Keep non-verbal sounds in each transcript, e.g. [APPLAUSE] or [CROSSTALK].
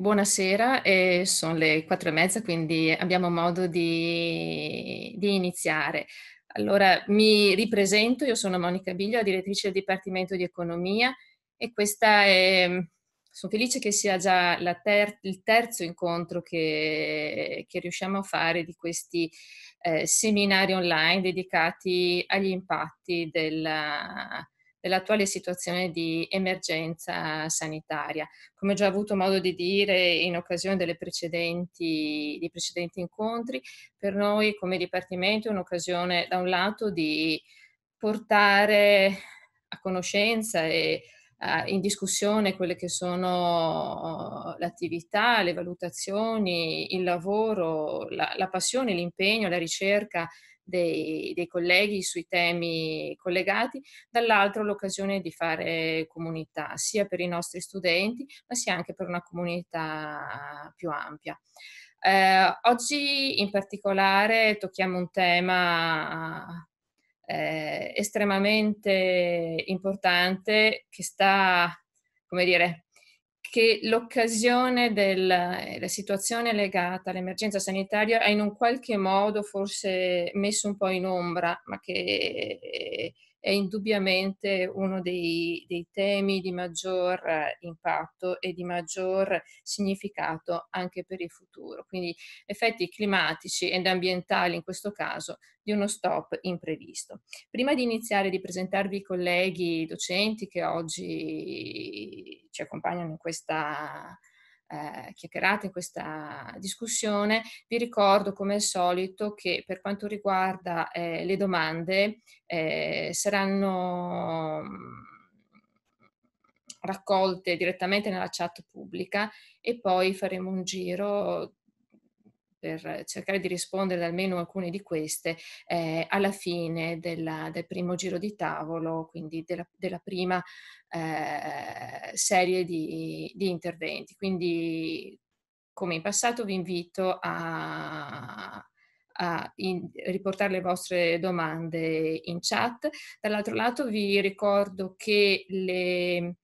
Buonasera, e son le 4 e mezza, quindi abbiamo modo di di iniziare. Allora mi ripresento, io sono Monica Biglio, direttrice del Dipartimento di Economia e questa è son felice che sia già ter il terzo incontro che che riusciamo a fare di questi, ehm, seminari online dedicati agli impatti della dell'attuale situazione di emergenza sanitaria. Come ho già avuto modo di dire in occasione delle precedenti dei precedenti incontri, per noi come Dipartimento è un'occasione da un lato di portare a conoscenza e in discussione quelle che sono l'attività, le valutazioni, il lavoro, la la passione, l'impegno, la ricerca dei dei colleghi sui temi collegati, dall'altro l'occasione di fare comunità, sia per i nostri studenti, ma sia anche per una comunità più ampia. Ehm, oggi in particolare tocchiamo un tema, ehm, estremamente importante che sta, come dire che l'occasione del la situazione legata all'emergenza sanitaria ha in un qualche modo forse messo un po' in ombra, ma che è indubbiamente uno dei dei temi di maggior impatto e di maggior significato anche per il futuro. Quindi effetti climatici ed ambientali, in questo caso, di uno stop imprevisto. Prima di iniziare di presentarvi i colleghi docenti che oggi ci accompagnano in questa ehm, chiacchierata, in questa discussione, vi ricordo come al solito che per quanto riguarda, ehm, le domande, ehm, saranno, mhmm, raccolte direttamente nella chat pubblica e poi faremo un giro per cercare di rispondere ad almeno alcune di queste, ehm, alla fine della del primo giro di tavolo, quindi della della prima, ehm, serie di di interventi. Quindi, come in passato, vi invito a a in riportare le vostre domande in chat. Dall'altro lato vi ricordo che le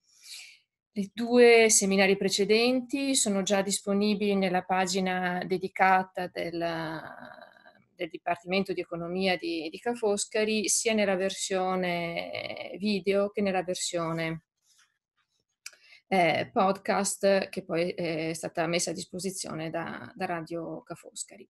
i 2 seminari precedenti sono già disponibili nella pagina dedicata del del Dipartimento di Economia di di Ca' Foscari, sia nella versione video che nella versione ehm, podcast che poi è stata messa a disposizione da da Radio Ca' Foscari.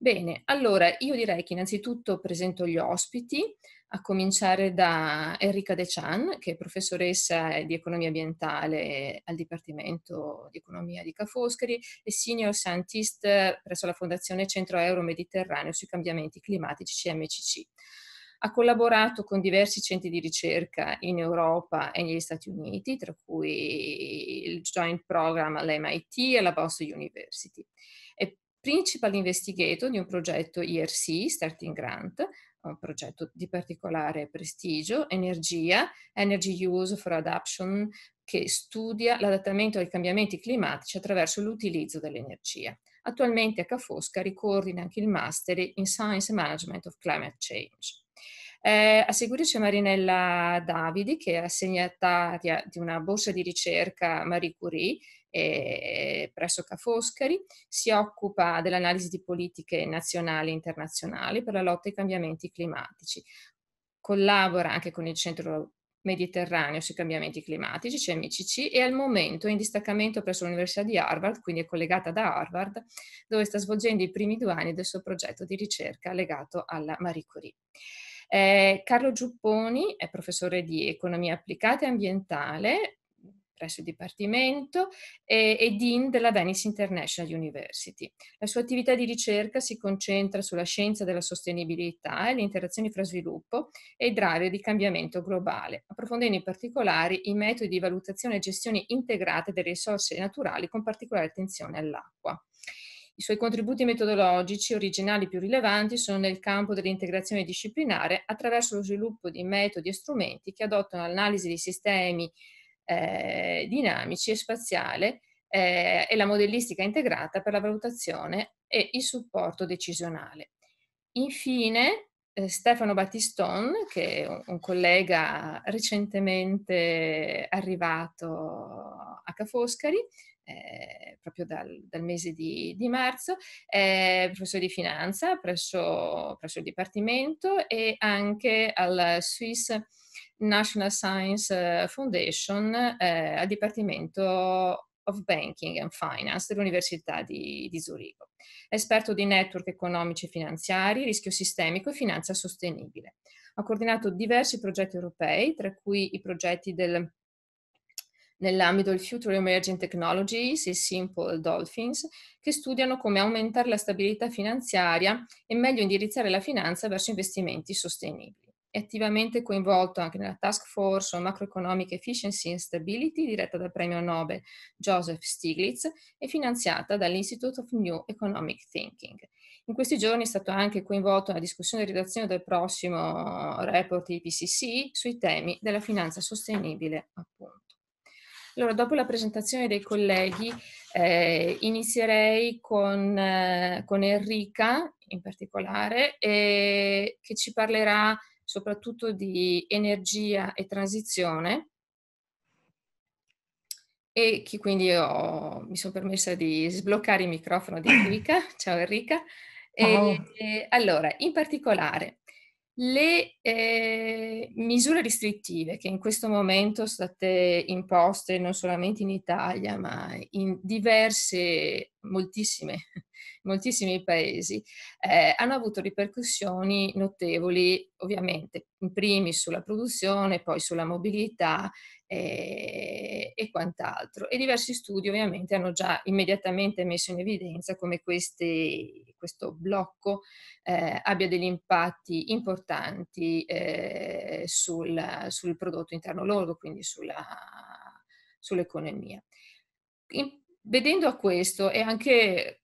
Bene, allora io direi che innanzitutto presento gli ospiti, a cominciare da Enrica De Cian, che è professoressa di economia ambientale al Dipartimento di Economia di Ca' Foscari e senior scientist presso la Fondazione Centro Euro Mediterraneo sui cambiamenti climatici CMCC. Ha collaborato con diversi centri di ricerca in Europa e negli Stati Uniti, tra cui il Joint Program all'MIT e alla Boston University. Principal Investigator di un progetto ERC, Starting Grant, un progetto di particolare prestigio, Energia, Energy Use for Adaption, che studia l'adattamento ai cambiamenti climatici attraverso l'utilizzo dell'energia. Attualmente a Ca' Foscari coordina anche il Master in Science Management of Climate Change. Eh, a seguire c'è Marinella Davidi, che è assegnataria di una borsa di ricerca Marie Curie eh, presso Ca' Foscari, si occupa dell'analisi di politiche nazionali e internazionali per la lotta ai cambiamenti climatici. Collabora anche con il Centro Mediterraneo sui cambiamenti climatici, CMCC, e al momento è in distaccamento presso l'Università di Harvard, quindi è collegata da Harvard, dove sta svolgendo i primi due anni del suo progetto di ricerca legato alla Marie Curie. Eh, Carlo Giupponi è professore di economia applicata e ambientale presso il Dipartimento e, e Dean della Venice International University. La sua attività di ricerca si concentra sulla scienza della sostenibilità e le interazioni fra sviluppo e driver di cambiamento globale, approfondendo in particolare i metodi di valutazione e gestione integrate delle risorse naturali con particolare attenzione all'acqua. I suoi contributi metodologici originali più rilevanti sono nel campo dell'integrazione disciplinare attraverso lo sviluppo di metodi e strumenti che adottano l'analisi dei sistemi eh, dinamici e spaziale eh, e la modellistica integrata per la valutazione e il supporto decisionale. Infine, eh, Stefano Battiston, che è un, collega recentemente arrivato a Ca' Foscari, eh, proprio dal, dal, mese di, di marzo, è professore di finanza presso, presso, il Dipartimento e anche al Swiss National Science Foundation eh, al Dipartimento of Banking and Finance dell'Università di, di Zurigo. È esperto di network economici e finanziari, rischio sistemico e finanza sostenibile. Ha coordinato diversi progetti europei, tra cui i progetti del nell'ambito del Future Emerging Technologies, il Simple Dolphins, che studiano come aumentare la stabilità finanziaria e meglio indirizzare la finanza verso investimenti sostenibili. È attivamente coinvolto anche nella Task Force on Macroeconomic Efficiency and Stability, diretta dal premio Nobel Joseph Stiglitz e finanziata dall'Institute of New Economic Thinking. In questi giorni è stato anche coinvolto nella discussione e redazione del prossimo report IPCC sui temi della finanza sostenibile, appunto. Allora, dopo la presentazione dei colleghi, eh, inizierei con, eh, con, Enrica in particolare, eh, che ci parlerà soprattutto di energia e transizione e che quindi ho, mi sono permessa di sbloccare il microfono di Enrica. [LAUGHS] Ciao Enrica. E, e, allora, in particolare, le eh, misure restrittive che in questo momento sono state imposte non solamente in Italia, ma in diverse, moltissime, moltissimi paesi, eh, hanno avuto ripercussioni notevoli, ovviamente, in primis sulla produzione, poi sulla mobilità eh, e quant'altro. E diversi studi ovviamente hanno già immediatamente messo in evidenza come questi, questo blocco eh, abbia degli impatti importanti eh, sul, sul, prodotto interno lordo, quindi sulla, sull'economia. In, vedendo a questo e anche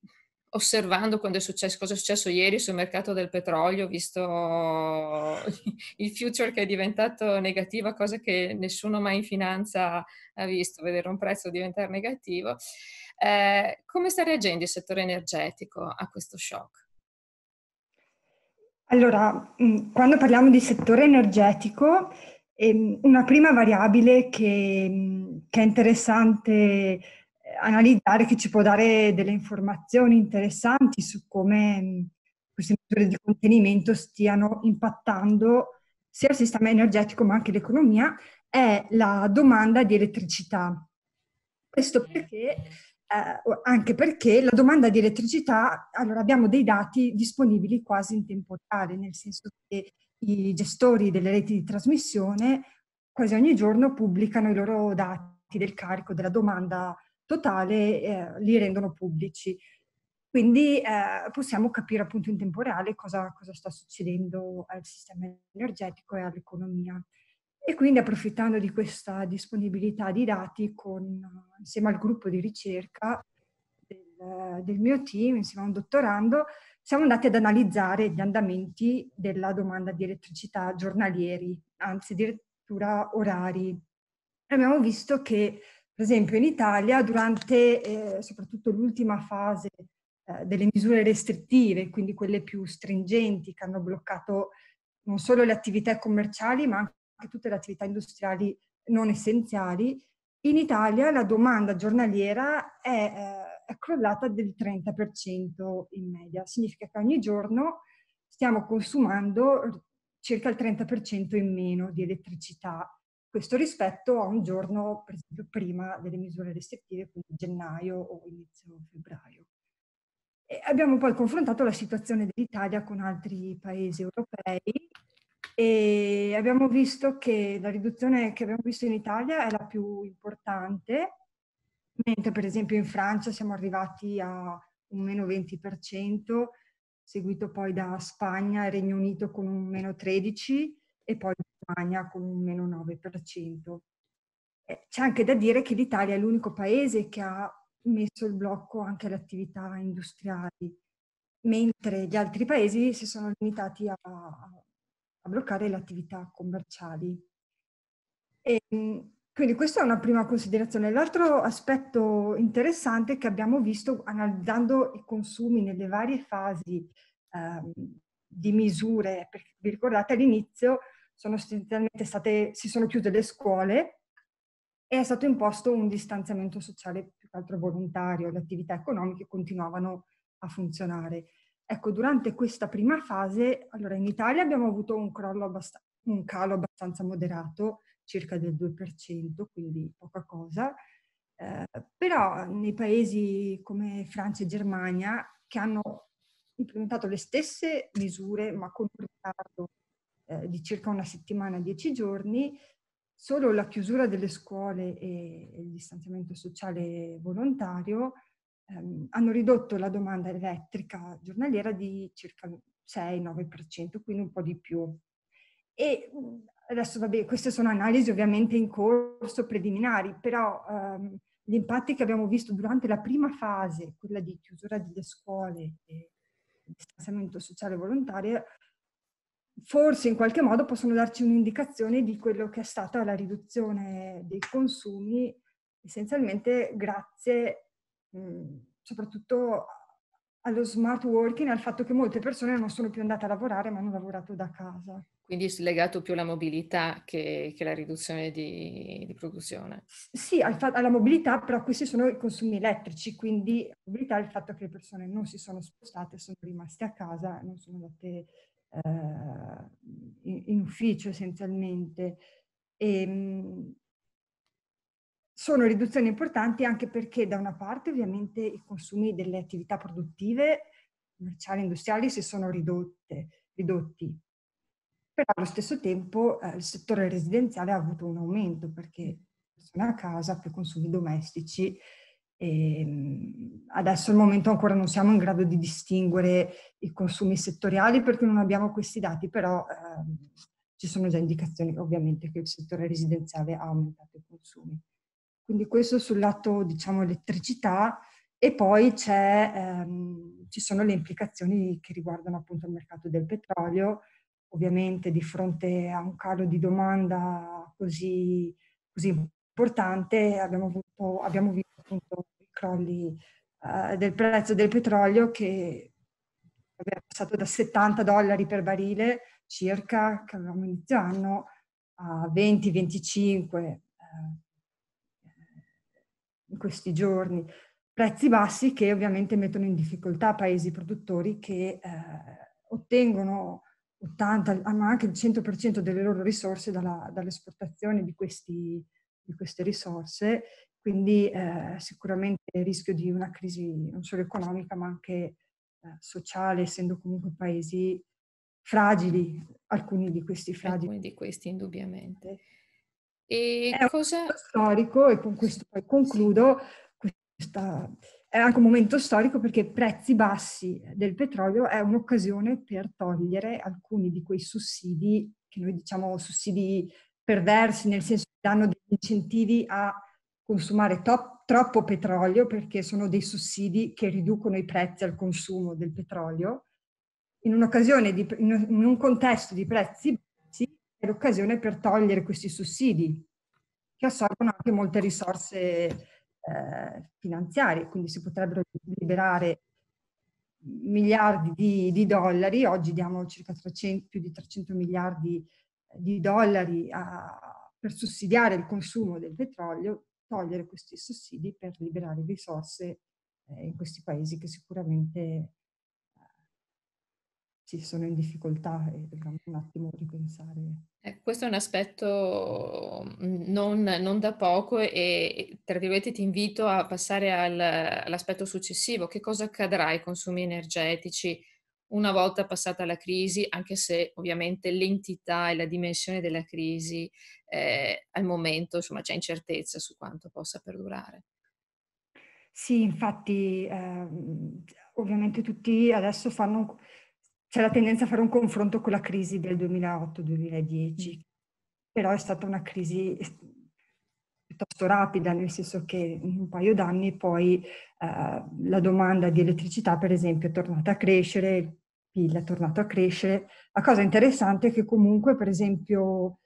osservando quando è successo, cosa è successo ieri sul mercato del petrolio, visto [LAUGHS] il future che è diventato negativo, cosa che nessuno mai in finanza ha visto, vedere un prezzo diventare negativo. Eh, come sta reagendo il settore energetico a questo shock? Allora, quando parliamo di settore energetico, ehm, una prima variabile che, che è interessante analizzare che ci può dare delle informazioni interessanti su come mm, queste misure di contenimento stiano impattando sia il sistema energetico ma anche l'economia, è la domanda di elettricità. Questo perché, eh, anche perché la domanda di elettricità, allora abbiamo dei dati disponibili quasi in tempo reale, nel senso che i gestori delle reti di trasmissione quasi ogni giorno pubblicano i loro dati del carico della domanda totale eh, li rendono pubblici. Quindi eh, possiamo capire appunto in tempo reale cosa, cosa, sta succedendo al sistema energetico e all'economia. E quindi approfittando di questa disponibilità di dati con, insieme al gruppo di ricerca del, del mio team, insieme a un dottorando, siamo andati ad analizzare gli andamenti della domanda di elettricità giornalieri, anzi addirittura orari. Abbiamo visto che per esempio in Italia durante eh, soprattutto l'ultima fase eh, delle misure restrittive, quindi quelle più stringenti che hanno bloccato non solo le attività commerciali ma anche tutte le attività industriali non essenziali, in Italia la domanda giornaliera è, eh, è crollata del 30% in media. Significa che ogni giorno stiamo consumando circa il 30% in meno di elettricità questo rispetto a un giorno, per esempio, prima delle misure restrittive, quindi gennaio o inizio febbraio. E abbiamo poi confrontato la situazione dell'Italia con altri paesi europei e abbiamo visto che la riduzione che abbiamo visto in Italia è la più importante, mentre per esempio in Francia siamo arrivati a un meno 20%, seguito poi da Spagna e Regno Unito con un meno 13% e poi Germania con un meno 9%. Eh, c'è anche da dire che l'Italia è l'unico paese che ha messo il blocco anche alle attività industriali, mentre gli altri paesi si sono limitati a, a bloccare le attività commerciali. E, ehm, quindi questa è una prima considerazione. L'altro aspetto interessante che abbiamo visto analizzando i consumi nelle varie fasi ehm, di misure, perché vi ricordate all'inizio sono sostanzialmente state, si sono chiuse le scuole e è stato imposto un distanziamento sociale più che altro volontario, le attività economiche continuavano a funzionare. Ecco, durante questa prima fase, allora in Italia abbiamo avuto un, abbast- un calo abbastanza moderato, circa del 2%, quindi poca cosa, eh, però nei paesi come Francia e Germania, che hanno implementato le stesse misure, ma con un ritardo eh, di circa una settimana, dieci giorni, solo la chiusura delle scuole e il distanziamento sociale volontario ehm, hanno ridotto la domanda elettrica giornaliera di circa 6-9%, quindi un po' di più. E adesso, vabbè, queste sono analisi ovviamente in corso, preliminari, però ehm, gli impatti che abbiamo visto durante la prima fase, quella di chiusura delle scuole e distanziamento sociale volontario, forse in qualche modo possono darci un'indicazione di quello che è stata la riduzione dei consumi, essenzialmente grazie mh, soprattutto allo smart working al fatto che molte persone non sono più andate a lavorare ma hanno lavorato da casa. Quindi è legato più alla mobilità che, che alla riduzione di, di produzione? Sì, al fa- alla mobilità, però questi sono i consumi elettrici, quindi la mobilità è il fatto che le persone non si sono spostate, sono rimaste a casa, non sono andate in, in, ufficio essenzialmente. E, ehm, sono riduzioni importanti anche perché da una parte ovviamente i consumi delle attività produttive, commerciali, industriali si sono ridotte, ridotti, però allo stesso tempo eh, il settore residenziale ha avuto un aumento perché persone a casa, più consumi domestici e ehm, adesso al momento ancora non siamo in grado di distinguere i consumi settoriali perché non abbiamo questi dati, però eh, ci sono già indicazioni ovviamente che il settore residenziale ha aumentato i consumi. Quindi questo sul lato, diciamo, elettricità e poi ehm, ci sono le implicazioni che riguardano appunto il mercato del petrolio. Ovviamente di fronte a un calo di domanda così, così importante abbiamo, avuto, abbiamo visto appunto i crolli uh, del prezzo del petrolio che è passato da 70 dollari per barile circa, che avevamo inizio anno, a 20-25 eh, in questi giorni. Prezzi bassi che ovviamente mettono in difficoltà paesi produttori che eh, ottengono 80, ma anche il 100% delle loro risorse dalla, dall'esportazione di questi, di queste risorse, quindi eh, sicuramente il rischio di una crisi non solo economica ma anche eh, sociale, essendo comunque paesi fragili, alcuni di questi fragili. Alcuni di questi indubbiamente. E è cosa... storico, e con questo poi concludo, questa, è anche un momento storico perché prezzi bassi del petrolio è un'occasione per togliere alcuni di quei sussidi, che noi diciamo sussidi perversi, nel senso danno degli incentivi a consumare top, troppo petrolio perché sono dei sussidi che riducono i prezzi al consumo del petrolio. In di, in un contesto di prezzi bassi, è l'occasione per togliere questi sussidi che assorbono anche molte risorse eh, finanziarie, quindi si potrebbero liberare miliardi di, di dollari, oggi diamo circa 300, più di 300 miliardi di dollari a, per sussidiare il consumo del petrolio, togliere questi sussidi per liberare risorse eh, in questi paesi che sicuramente eh, sì, sono in difficoltà e dobbiamo un attimo ripensare. Eh, questo è un aspetto mm, non, non da poco e, tra virgolette, ti invito a passare al, all'aspetto successivo. Che cosa accadrà ai consumi energetici una volta passata la crisi, anche se ovviamente l'entità e la dimensione della crisi eh, al momento insomma, c'è incertezza su quanto possa perdurare. Sì, infatti eh, ovviamente tutti adesso fanno, c'è la tendenza a fare un confronto con la crisi del 2008-2010, però è stata una crisi piuttosto rapida, nel senso che in un paio d'anni poi eh, la domanda di elettricità, per esempio, è tornata a crescere, il PIL è tornato a crescere. La cosa interessante è che comunque, per esempio,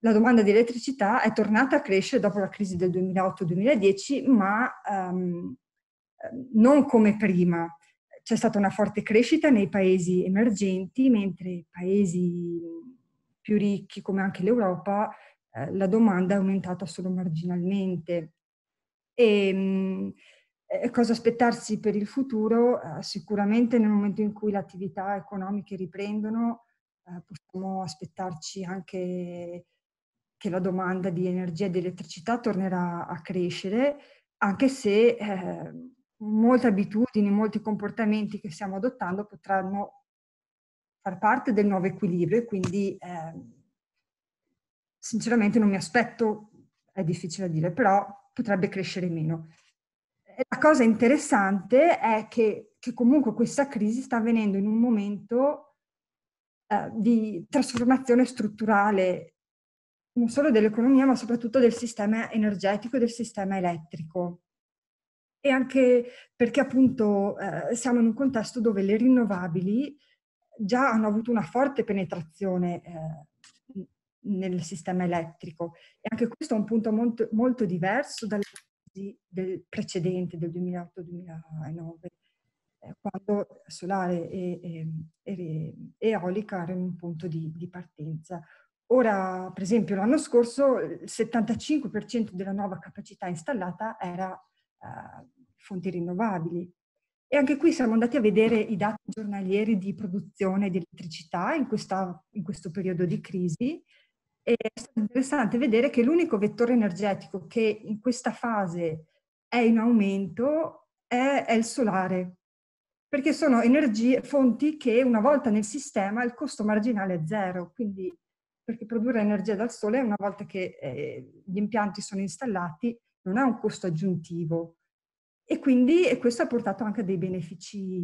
la domanda di elettricità è tornata a crescere dopo la crisi del 2008-2010, ma um, non come prima. C'è stata una forte crescita nei paesi emergenti, mentre paesi più ricchi, come anche l'Europa, eh, la domanda è aumentata solo marginalmente. E, mh, cosa aspettarsi per il futuro? Eh, sicuramente nel momento in cui le attività economiche riprendono, eh, possiamo aspettarci anche che la domanda di energia e di elettricità tornerà a crescere, anche se eh, molte abitudini, molti comportamenti che stiamo adottando potranno far parte del nuovo equilibrio e quindi eh, sinceramente non mi aspetto, è difficile dire, però potrebbe crescere meno. La cosa interessante è che, che comunque questa crisi sta avvenendo in un momento eh, di trasformazione strutturale non solo dell'economia ma soprattutto del sistema energetico e del sistema elettrico. E anche perché appunto eh, siamo in un contesto dove le rinnovabili già hanno avuto una forte penetrazione eh, nel sistema elettrico e anche questo è un punto molto, molto diverso crisi del precedente, del 2008-2009, eh, quando solare e, e, e, eolica erano un punto di, di partenza. Ora, per esempio, l'anno scorso il 75% della nuova capacità installata era uh, fonti rinnovabili. E anche qui siamo andati a vedere i dati giornalieri di produzione di elettricità in, questa, in questo periodo di crisi. E è stato interessante vedere che l'unico vettore energetico che in questa fase è in aumento è, è il solare, perché sono energie, fonti che una volta nel sistema il costo marginale è zero, quindi perché produrre energia dal sole una volta che eh, gli impianti sono installati non ha un costo aggiuntivo, e quindi e questo ha portato anche a dei benefici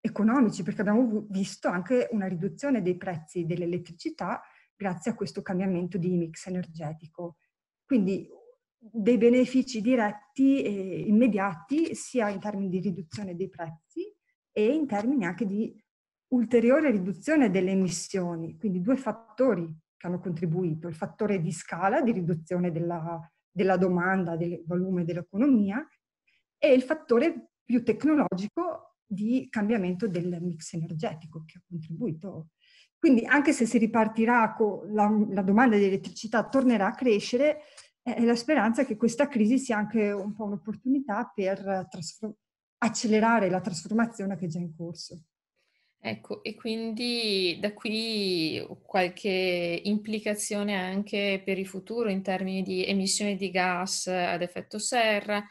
economici, perché abbiamo visto anche una riduzione dei prezzi dell'elettricità grazie a questo cambiamento di mix energetico. Quindi dei benefici diretti e immediati sia in termini di riduzione dei prezzi e in termini anche di ulteriore riduzione delle emissioni. Quindi due fattori che hanno contribuito, il fattore di scala di riduzione della della domanda, del volume dell'economia e il fattore più tecnologico di cambiamento del mix energetico che ha contribuito. Quindi anche se si ripartirà con la, la domanda di elettricità tornerà a crescere, è la speranza che questa crisi sia anche un po' un'opportunità per accelerare la trasformazione che è già in corso. Ecco, e quindi da qui qualche implicazione anche per il futuro in termini di emissioni di gas ad effetto serra,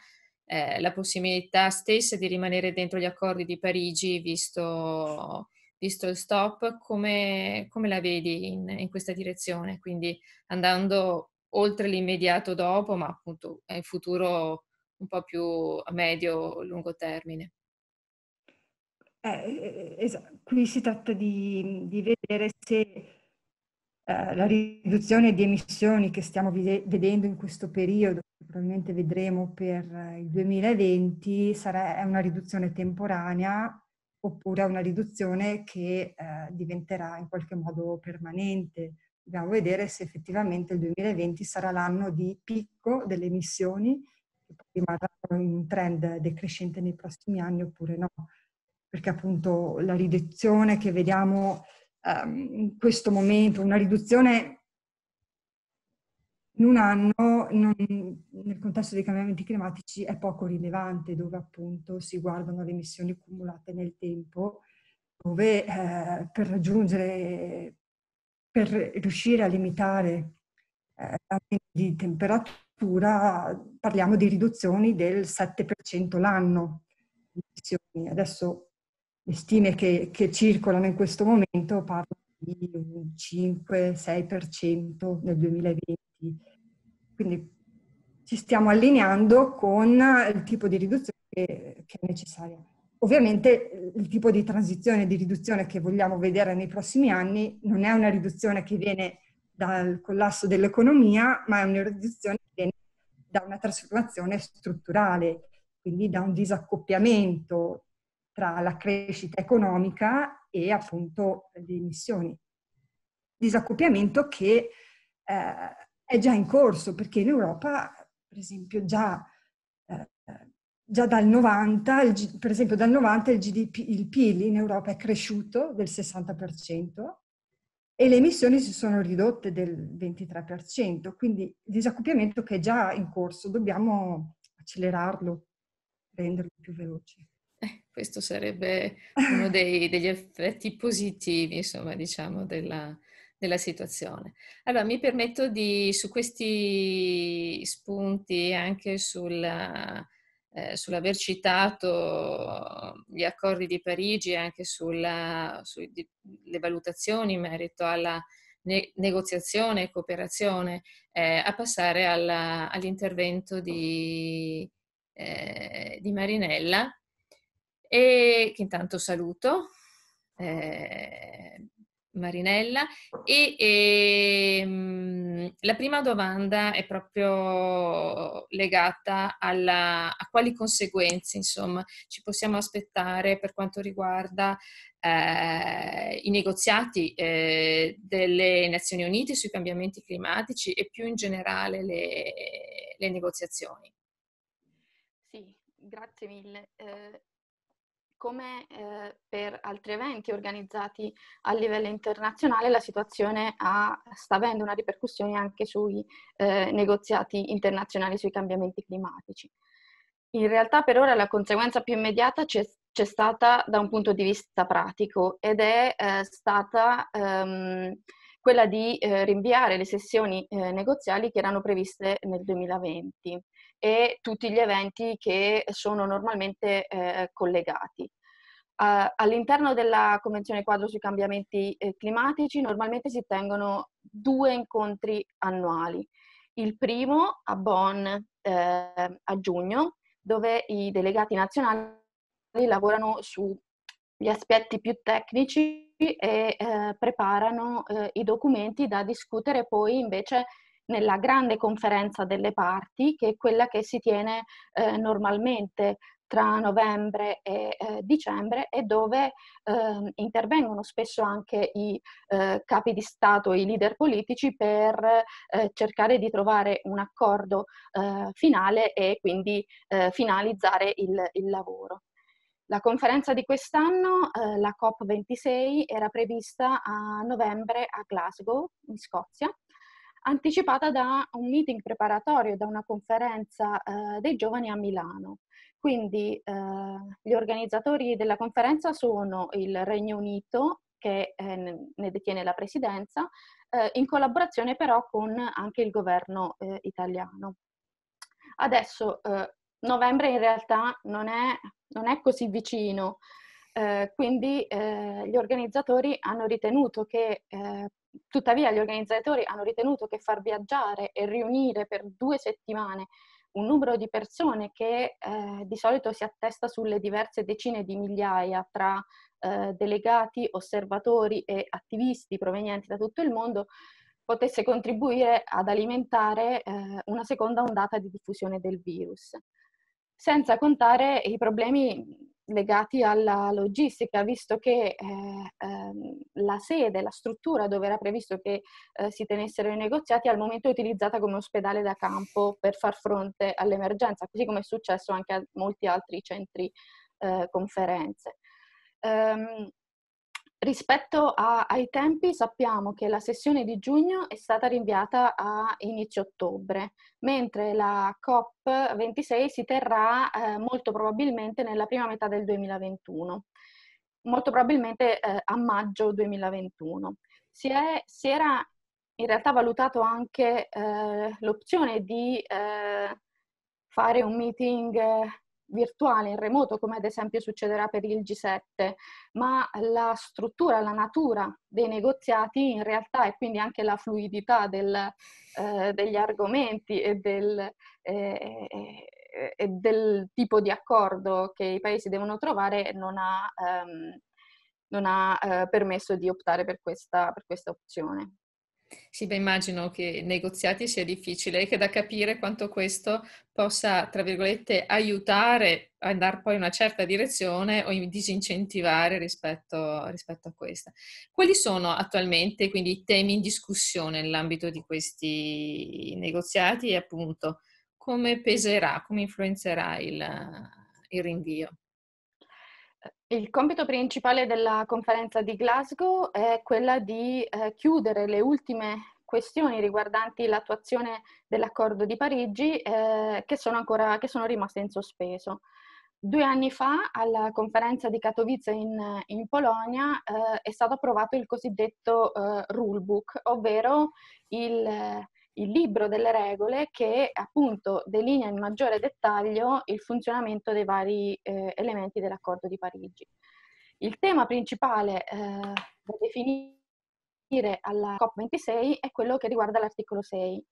eh, la possibilità stessa di rimanere dentro gli accordi di Parigi visto, visto il stop, come, come la vedi in, in, questa direzione? Quindi andando oltre l'immediato dopo, ma appunto in futuro un po' più a medio-lungo termine. Eh, esatto. Qui si tratta di, di vedere se eh, la riduzione di emissioni che stiamo vide- vedendo in questo periodo, che probabilmente vedremo per il 2020, sarà, è una riduzione temporanea oppure una riduzione che eh, diventerà in qualche modo permanente. Dobbiamo vedere se effettivamente il 2020 sarà l'anno di picco delle emissioni, che poi rimarranno in un trend decrescente nei prossimi anni oppure no perché appunto la riduzione che vediamo um, in questo momento, una riduzione in un anno non, nel contesto dei cambiamenti climatici è poco rilevante, dove appunto si guardano le emissioni accumulate nel tempo, dove eh, per raggiungere, per riuscire a limitare eh, di temperatura parliamo di riduzioni del 7% l'anno. Adesso le stime che, che circolano in questo momento parlano di un 5-6% nel 2020. Quindi ci stiamo allineando con il tipo di riduzione che, che è necessaria. Ovviamente il tipo di transizione e di riduzione che vogliamo vedere nei prossimi anni non è una riduzione che viene dal collasso dell'economia, ma è una riduzione che viene da una trasformazione strutturale, quindi da un disaccoppiamento tra la crescita economica e appunto le emissioni. Disaccoppiamento che eh, è già in corso perché in Europa, per esempio, già, eh, già dal 90, il, per esempio dal 90 il GDP, il PIL in Europa è cresciuto del 60% e le emissioni si sono ridotte del 23%, quindi il disaccoppiamento che è già in corso, dobbiamo accelerarlo, renderlo più veloce. Questo sarebbe uno [LAUGHS] dei, degli effetti positivi, insomma, diciamo, della, della situazione. Allora, mi permetto di, su questi spunti, anche sulla, eh, sull'aver citato gli accordi di Parigi, anche sulla, sulle valutazioni in merito alla ne- negoziazione e cooperazione, eh, a passare alla, all'intervento di, eh, di Marinella, e che intanto saluto. Eh, Marinella e, e ehm, la prima domanda è proprio legata alla, a quali conseguenze insomma, ci possiamo aspettare per quanto riguarda eh, i negoziati eh, delle Nazioni Unite sui cambiamenti climatici e più in generale le, le negoziazioni. Sì, grazie mille. Eh, come eh, per altri eventi organizzati a livello internazionale, la situazione ha, sta avendo una ripercussione anche sui eh, negoziati internazionali sui cambiamenti climatici. In realtà per ora la conseguenza più immediata c'è, c'è stata da un punto di vista pratico ed è eh, stata ehm, quella di eh, rinviare le sessioni eh, negoziali che erano previste nel 2020 e tutti gli eventi che sono normalmente eh, collegati. Uh, all'interno della Convenzione quadro sui cambiamenti eh, climatici normalmente si tengono due incontri annuali. Il primo a Bonn eh, a giugno, dove i delegati nazionali lavorano sugli aspetti più tecnici e eh, preparano eh, i documenti da discutere poi invece nella grande conferenza delle parti, che è quella che si tiene eh, normalmente tra novembre e eh, dicembre e dove eh, intervengono spesso anche i eh, capi di Stato, i leader politici per eh, cercare di trovare un accordo eh, finale e quindi eh, finalizzare il, il, lavoro. La conferenza di quest'anno, la COP26, era prevista a novembre a Glasgow, in Scozia, anticipata da un meeting preparatorio, da una conferenza eh, dei giovani a Milano. Quindi eh, gli organizzatori della conferenza sono il Regno Unito, che eh, ne detiene la presidenza, eh, in collaborazione però con anche il governo eh, italiano. Adesso, eh, novembre in realtà non è, non è così vicino, quindi gli organizzatori hanno ritenuto che Tuttavia gli organizzatori hanno ritenuto che far viaggiare e riunire per due settimane un numero di persone che eh, di solito si attesta sulle diverse decine di migliaia tra eh, delegati, osservatori e attivisti provenienti da tutto il mondo potesse contribuire ad alimentare eh, una seconda ondata di diffusione del virus. Senza contare i problemi legati alla logistica, visto che eh, ehm, la sede, la struttura dove era previsto che eh, si tenessero i negoziati al momento è utilizzata come ospedale da campo per far fronte all'emergenza, così come è successo anche a molti altri centri eh, conferenze. Um, Rispetto a, ai tempi sappiamo che la sessione di giugno è stata rinviata a inizio ottobre, mentre la COP26 si terrà eh, molto probabilmente nella prima metà del 2021, molto probabilmente eh, a maggio 2021. Si, è, si, era in realtà valutato anche eh, l'opzione di eh, fare un meeting virtuale, in remoto, come ad esempio succederà per il G7, ma la struttura, la natura dei negoziati in realtà e quindi anche la fluidità del, eh, degli argomenti e del, eh, e del, tipo di accordo che i paesi devono trovare non ha, ehm, non ha eh, permesso di optare per questa, per questa opzione. Sì, beh, immagino che negoziati sia difficile e che da capire quanto questo possa, tra virgolette, aiutare a andare poi in una certa direzione o disincentivare rispetto, rispetto a questa. Quali sono attualmente quindi i temi in discussione nell'ambito di questi negoziati e appunto come peserà, come influenzerà il, il rinvio? Il compito principale della conferenza di Glasgow è quella di eh, chiudere le ultime questioni riguardanti l'attuazione dell'accordo di Parigi eh, che, sono ancora, che sono rimaste in sospeso. Due anni fa, alla conferenza di Katowice in, in Polonia, eh, è stato approvato il cosiddetto eh, rulebook, ovvero il, il libro delle regole che appunto delinea in maggiore dettaglio il funzionamento dei vari eh, elementi dell'accordo di Parigi. Il tema principale eh, da definire alla COP26 è quello che riguarda l'articolo 6,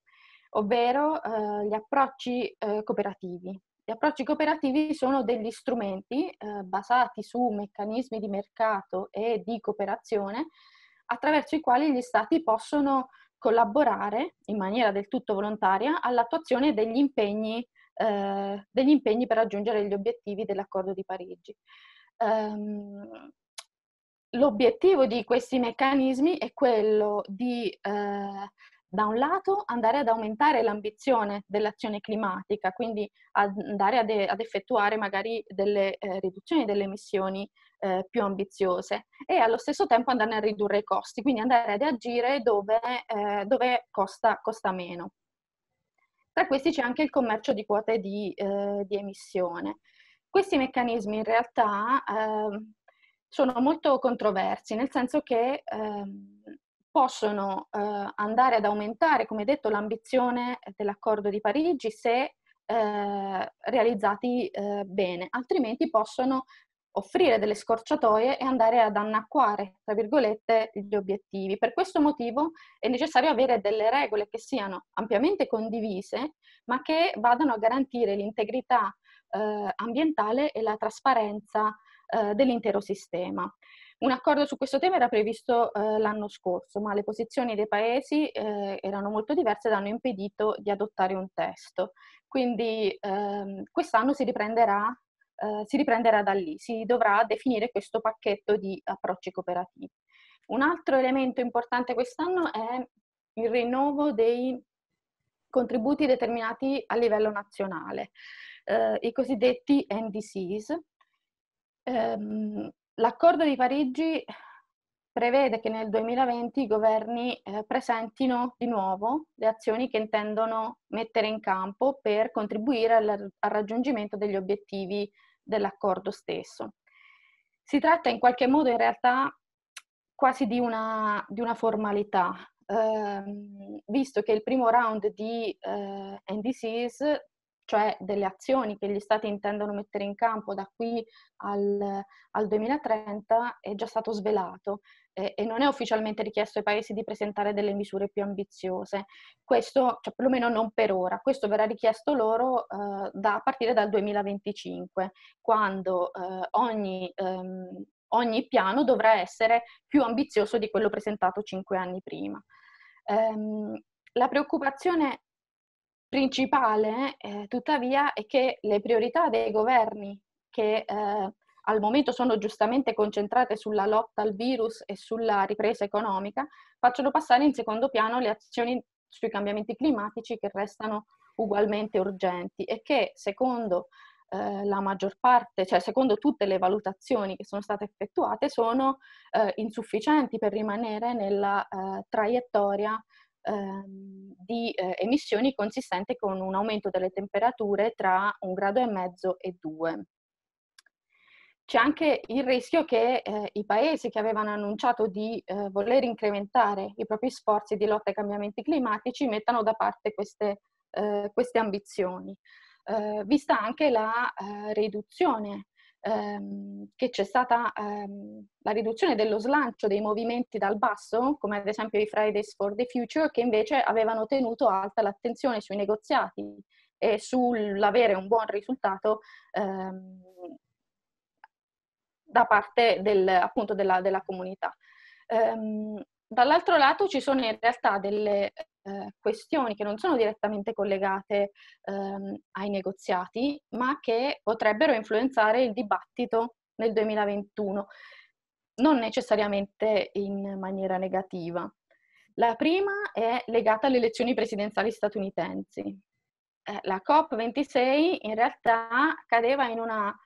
ovvero eh, gli approcci eh, cooperativi. Gli approcci cooperativi sono degli strumenti eh, basati su meccanismi di mercato e di cooperazione attraverso i quali gli stati possono collaborare in maniera del tutto volontaria all'attuazione degli impegni, eh, degli impegni per raggiungere gli obiettivi dell'accordo di Parigi. Um, l'obiettivo di questi meccanismi è quello di, eh, da un lato, andare ad aumentare l'ambizione dell'azione climatica, quindi andare ad, ad effettuare magari delle eh, riduzioni delle emissioni eh, più ambiziose e allo stesso tempo andare a ridurre i costi, quindi andare ad agire dove, eh, dove costa, costa, meno. Tra questi c'è anche il commercio di quote di, eh, di emissione. Questi meccanismi in realtà ehm, sono molto controversi, nel senso che ehm, possono eh, andare ad aumentare, come detto, l'ambizione dell'accordo di Parigi se eh, realizzati eh, bene, altrimenti possono offrire delle scorciatoie e andare ad annacquare, tra virgolette, gli obiettivi. Per questo motivo è necessario avere delle regole che siano ampiamente condivise, ma che vadano a garantire l'integrità eh, ambientale e la trasparenza eh, dell'intero sistema. Un accordo su questo tema era previsto eh, l'anno scorso, ma le posizioni dei paesi eh, erano molto diverse ed hanno impedito di adottare un testo. Quindi ehm, quest'anno si riprenderà Uh, si riprenderà da lì, si dovrà definire questo pacchetto di approcci cooperativi. Un altro elemento importante quest'anno è il rinnovo dei contributi determinati a livello nazionale, uh, i cosiddetti NDCs, Ehm, l'accordo di Parigi prevede che nel 2020 i governi eh, presentino di nuovo le azioni che intendono mettere in campo per contribuire al, al raggiungimento degli obiettivi dell'accordo stesso. Si tratta in qualche modo in realtà quasi di una, di una formalità, ehm, visto che il primo round di eh, NDCs cioè delle azioni che gli stati intendono mettere in campo da qui al, al 2030, è già stato svelato eh, e non è ufficialmente richiesto ai paesi di presentare delle misure più ambiziose. Questo, cioè perlomeno non per ora, questo verrà richiesto loro eh, da, a partire dal 2025, quando eh, ogni, ehm, ogni piano dovrà essere più ambizioso di quello presentato cinque anni prima. Um, la preoccupazione principale, eh, tuttavia, è che le priorità dei governi che eh, al momento sono giustamente concentrate sulla lotta al virus e sulla ripresa economica, facciano passare in secondo piano le azioni sui cambiamenti climatici che restano ugualmente urgenti e che secondo eh, la maggior parte, cioè secondo tutte le valutazioni che sono state effettuate, sono eh, insufficienti per rimanere nella eh, traiettoria ehm, di eh, emissioni consistente con un aumento delle temperature tra un grado e mezzo e due. C'è anche il rischio che eh, i paesi che avevano annunciato di eh, voler incrementare i propri sforzi di lotta ai cambiamenti climatici mettano da parte queste, eh, queste ambizioni, eh, vista anche la eh, riduzione ehm, che c'è stata ehm, la riduzione dello slancio dei movimenti dal basso, come ad esempio i Fridays for the Future, che invece avevano tenuto alta l'attenzione sui negoziati e sull'avere un buon risultato ehm, da parte del, appunto della, della comunità. Um, dall'altro lato ci sono in realtà delle eh, questioni che non sono direttamente collegate ehm, ai negoziati, ma che potrebbero influenzare il dibattito nel 2021, non necessariamente in maniera negativa. La prima è legata alle elezioni presidenziali statunitensi. Eh, la COP26 in realtà cadeva in una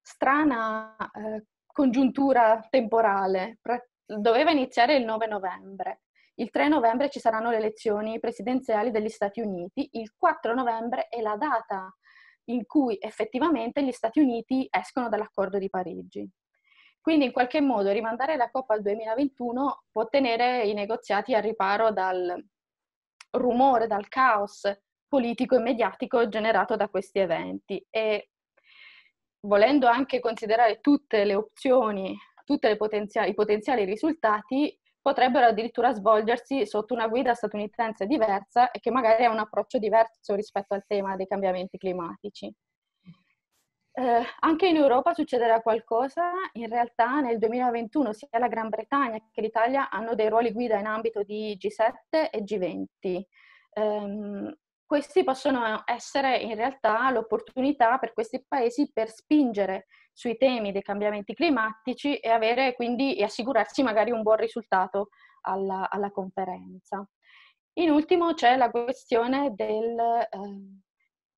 strana eh, congiuntura temporale. Doveva iniziare il 9 novembre. Il 3 novembre ci saranno le elezioni presidenziali degli Stati Uniti, il 4 novembre è la data in cui effettivamente gli Stati Uniti escono dall'accordo di Parigi. Quindi in qualche modo rimandare la Coppa al 2021 può tenere i negoziati a riparo dal rumore, dal caos politico e mediatico generato da questi eventi e volendo anche considerare tutte le opzioni, tutti i potenziali risultati, potrebbero addirittura svolgersi sotto una guida statunitense diversa e che magari ha un approccio diverso rispetto al tema dei cambiamenti climatici. Eh, anche in Europa succederà qualcosa, in realtà nel 2021 sia la Gran Bretagna che l'Italia hanno dei ruoli guida in ambito di G7 e G20. Eh, questi possono essere in realtà l'opportunità per questi paesi per spingere sui temi dei cambiamenti climatici e avere quindi e assicurarsi magari un buon risultato alla, alla conferenza. In ultimo c'è la questione del eh,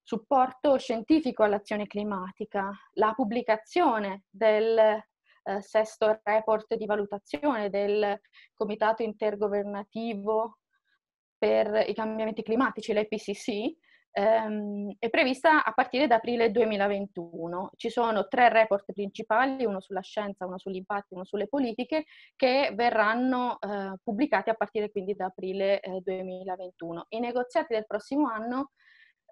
supporto scientifico all'azione climatica, la pubblicazione del eh, sesto report di valutazione del Comitato Intergovernativo per i cambiamenti climatici, l'IPCC, ehm, è prevista a partire da aprile 2021. Ci sono tre report principali, uno sulla scienza, uno sugli impatti, uno sulle politiche, che verranno eh, pubblicati a partire quindi da aprile eh, 2021. I negoziati del prossimo anno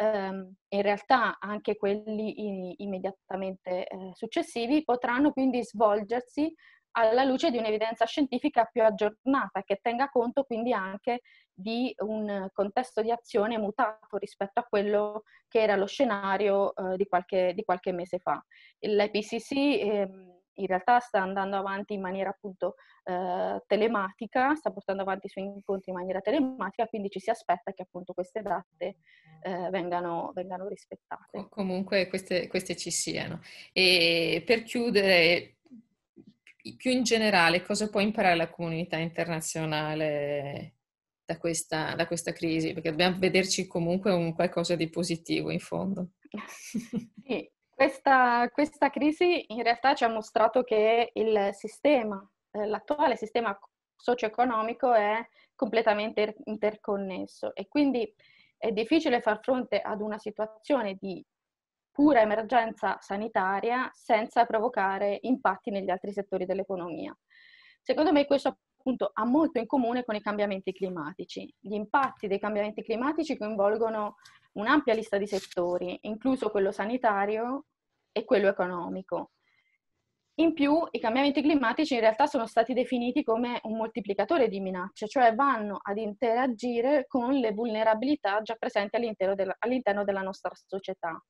ehm, in realtà anche quelli immediatamente eh, successivi potranno quindi svolgersi alla luce di un'evidenza scientifica più aggiornata che tenga conto quindi anche di un contesto di azione mutato rispetto a quello che era lo scenario eh, di, qualche, di, qualche, mese fa. L'IPCC eh, in realtà sta andando avanti in maniera appunto eh, telematica, sta portando avanti i suoi incontri in maniera telematica, quindi ci si aspetta che appunto queste date eh, vengano, vengano, rispettate. Comunque queste, queste ci siano. E per chiudere, più in generale, cosa può imparare la comunità internazionale da questa, da questa crisi? Perché dobbiamo vederci comunque un qualcosa di positivo in fondo. [LAUGHS] Sì, questa, questa crisi in realtà ci ha mostrato che il sistema, eh, l'attuale sistema socio-economico è completamente interconnesso e quindi è difficile far fronte ad una situazione di pura emergenza sanitaria senza provocare impatti negli altri settori dell'economia. Secondo me questo appunto ha molto in comune con i cambiamenti climatici. Gli impatti dei cambiamenti climatici coinvolgono un'ampia lista di settori, incluso quello sanitario e quello economico. In più, i cambiamenti climatici in realtà sono stati definiti come un moltiplicatore di minacce, cioè vanno ad interagire con le vulnerabilità già presenti all'interno della, nostra società.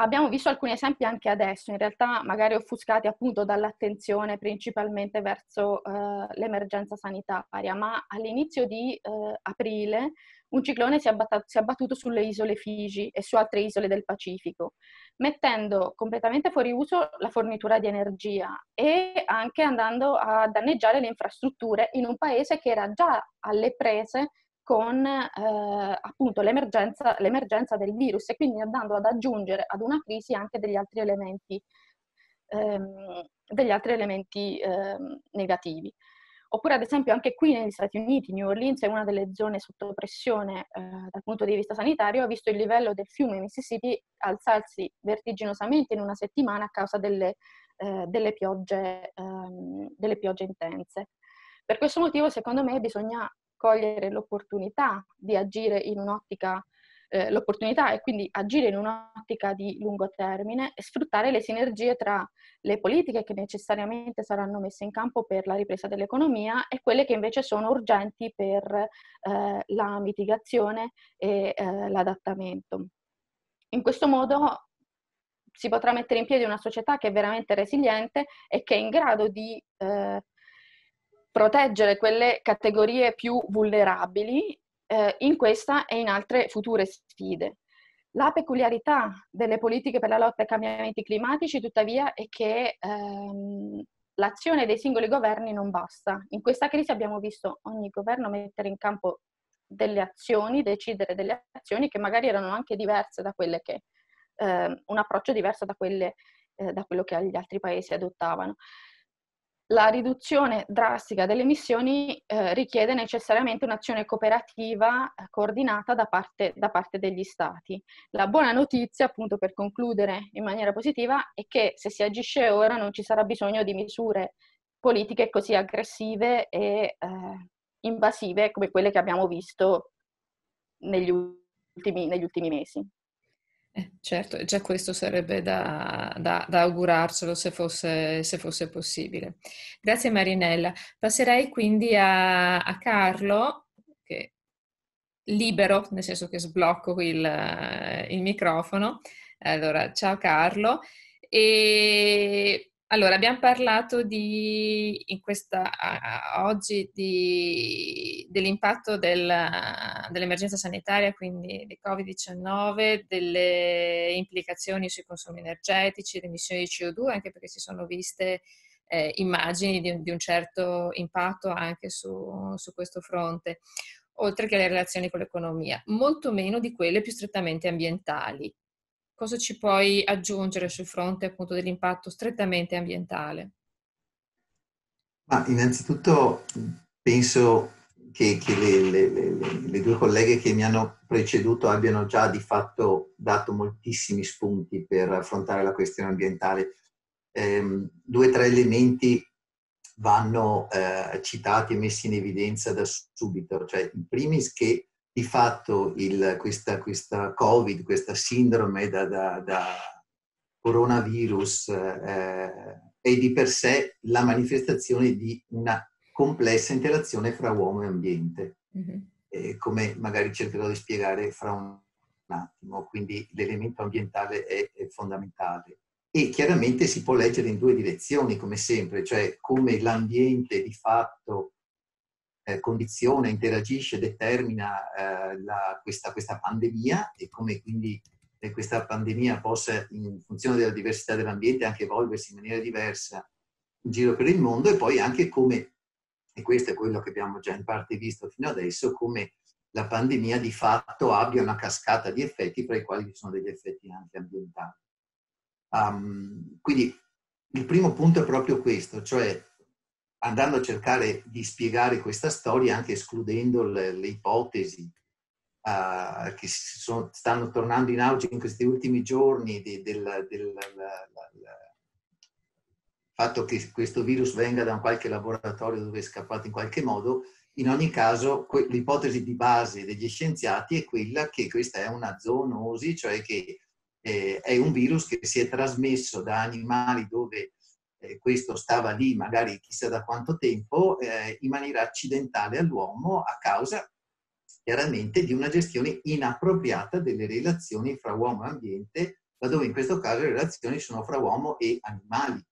Abbiamo visto alcuni esempi anche adesso, in realtà magari offuscati appunto dall'attenzione principalmente verso eh, l'emergenza sanitaria, ma all'inizio di eh, aprile un ciclone si è, abbatt- si è abbattuto sulle isole Figi e su altre isole del Pacifico, mettendo completamente fuori uso la fornitura di energia e anche andando a danneggiare le infrastrutture in un paese che era già alle prese con eh, appunto l'emergenza, l'emergenza, del virus e quindi andando ad aggiungere ad una crisi anche degli altri elementi, ehm, degli altri elementi ehm, negativi. Oppure ad esempio anche qui negli Stati Uniti, New Orleans è una delle zone sotto pressione eh, dal punto di vista sanitario, ha visto il livello del fiume Mississippi alzarsi vertiginosamente in una settimana a causa delle, eh, delle, piogge, ehm, delle piogge intense. Per questo motivo, secondo me, bisogna cogliere l'opportunità di agire in un'ottica, eh, l'opportunità e quindi agire in un'ottica di lungo termine e sfruttare le sinergie tra le politiche che necessariamente saranno messe in campo per la ripresa dell'economia e quelle che invece sono urgenti per eh, la mitigazione e eh, l'adattamento. In questo modo si potrà mettere in piedi una società che è veramente resiliente e che è in grado di eh, proteggere quelle categorie più vulnerabili eh, in questa e in altre future sfide. La peculiarità delle politiche per la lotta ai cambiamenti climatici, tuttavia, è che ehm, l'azione dei singoli governi non basta. In questa crisi abbiamo visto ogni governo mettere in campo delle azioni, decidere delle azioni che magari erano anche diverse da quelle che, eh, un approccio diverso da quelle eh, da quello che gli altri paesi adottavano. La riduzione drastica delle emissioni eh, richiede necessariamente un'azione cooperativa eh, coordinata da parte, da parte degli Stati. La buona notizia, appunto per concludere in maniera positiva, è che se si agisce ora non ci sarà bisogno di misure politiche così aggressive e eh, invasive come quelle che abbiamo visto negli ultimi, negli ultimi mesi. Eh, certo, già questo sarebbe da, da, da augurarcelo se fosse, se fosse, possibile. Grazie Marinella. Passerei quindi a, a Carlo, che libero, nel senso che sblocco il, il microfono. Allora, ciao Carlo. E allora, abbiamo parlato di, questa, oggi di, dell'impatto del, dell'emergenza sanitaria, quindi di Covid-19, delle implicazioni sui consumi energetici, le emissioni di CO2, anche perché si sono viste eh, immagini di, di, un certo impatto anche su, su questo fronte, oltre che le relazioni con l'economia, molto meno di quelle più strettamente ambientali cosa ci puoi aggiungere sul fronte appunto dell'impatto strettamente ambientale? Ma innanzitutto penso che, che le, le, le, le, due colleghe che mi hanno preceduto abbiano già di fatto dato moltissimi spunti per affrontare la questione ambientale. Eh, due o tre elementi vanno eh, citati e messi in evidenza da subito. Cioè, in primis che di fatto il, questa, questa, Covid, questa sindrome da, da, da coronavirus eh, è di per sé la manifestazione di una complessa interazione fra uomo e ambiente, mm-hmm. eh, come magari cercherò di spiegare fra un attimo. Quindi l'elemento ambientale è, è fondamentale. E chiaramente si può leggere in due direzioni, come sempre, cioè come l'ambiente di fatto eh, condiziona, interagisce, determina eh, la, questa, questa, pandemia e come quindi eh, questa pandemia possa, in funzione della diversità dell'ambiente, anche evolversi in maniera diversa in giro per il mondo e poi anche come, e questo è quello che abbiamo già in parte visto fino adesso, come la pandemia di fatto abbia una cascata di effetti, tra i quali ci sono degli effetti anche ambientali. Um, quindi il primo punto è proprio questo, cioè andando a cercare di spiegare questa storia anche escludendo le, le ipotesi uh, che sono, stanno tornando in auge in questi ultimi giorni del, del fatto che questo virus venga da un qualche laboratorio dove è scappato in qualche modo, in ogni caso l'ipotesi di base degli scienziati è quella che questa è una zoonosi, cioè che eh, è un virus che si è trasmesso da animali dove eh, questo stava lì magari chissà da quanto tempo, eh, in maniera accidentale all'uomo a causa chiaramente di una gestione inappropriata delle relazioni fra uomo e ambiente, laddove in questo caso le relazioni sono fra uomo e animali.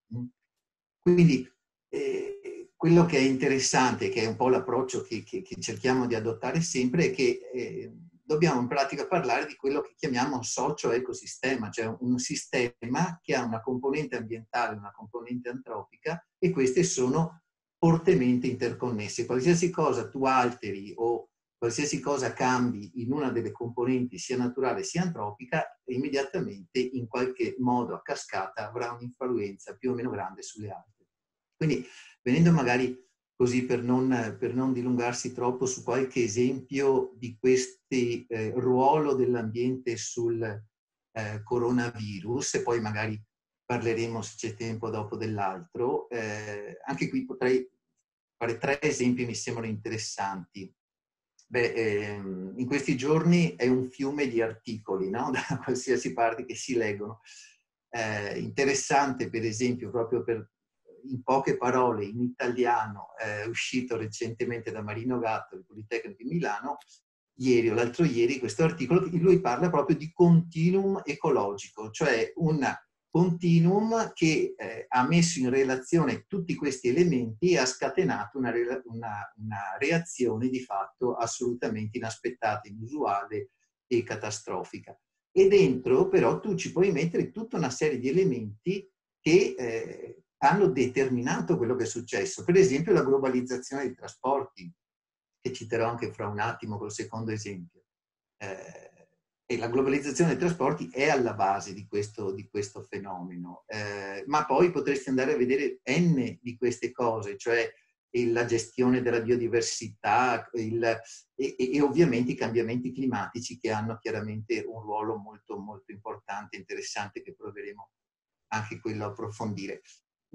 Quindi eh, quello che è interessante, che è un po' l'approccio che, che, che cerchiamo di adottare sempre, è che eh, dobbiamo in pratica parlare di quello che chiamiamo socio-ecosistema, cioè un sistema che ha una componente ambientale, una componente antropica e queste sono fortemente interconnesse. Qualsiasi cosa tu alteri o qualsiasi cosa cambi in una delle componenti, sia naturale sia antropica, immediatamente in qualche modo a cascata avrà un'influenza più o meno grande sulle altre. Quindi venendo magari così per non, per non, dilungarsi troppo su qualche esempio di questo eh, ruolo dell'ambiente sul eh, coronavirus e poi magari parleremo se c'è tempo dopo dell'altro. Eh, anche qui potrei fare tre esempi mi sembrano interessanti. Beh, ehm, in questi giorni è un fiume di articoli no? [LAUGHS] da qualsiasi parte che si leggono. Eh, interessante per esempio proprio per in poche parole, in italiano, è uscito recentemente da Marino Gatto, del Politecnico di Milano, ieri o l'altro ieri, questo articolo, lui parla proprio di continuum ecologico, cioè un continuum che eh, ha messo in relazione tutti questi elementi e ha scatenato una, una, una reazione di fatto assolutamente inaspettata, inusuale e catastrofica. E dentro però tu ci puoi mettere tutta una serie di elementi che eh, hanno determinato quello che è successo. Per esempio la globalizzazione dei trasporti, che citerò anche fra un attimo col secondo esempio. Eh, e la globalizzazione dei trasporti è alla base di questo, di questo fenomeno, eh, ma poi potresti andare a vedere n di queste cose, cioè la gestione della biodiversità il, e, e, ovviamente i cambiamenti climatici che hanno chiaramente un ruolo molto, molto importante interessante che proveremo anche quello a approfondire.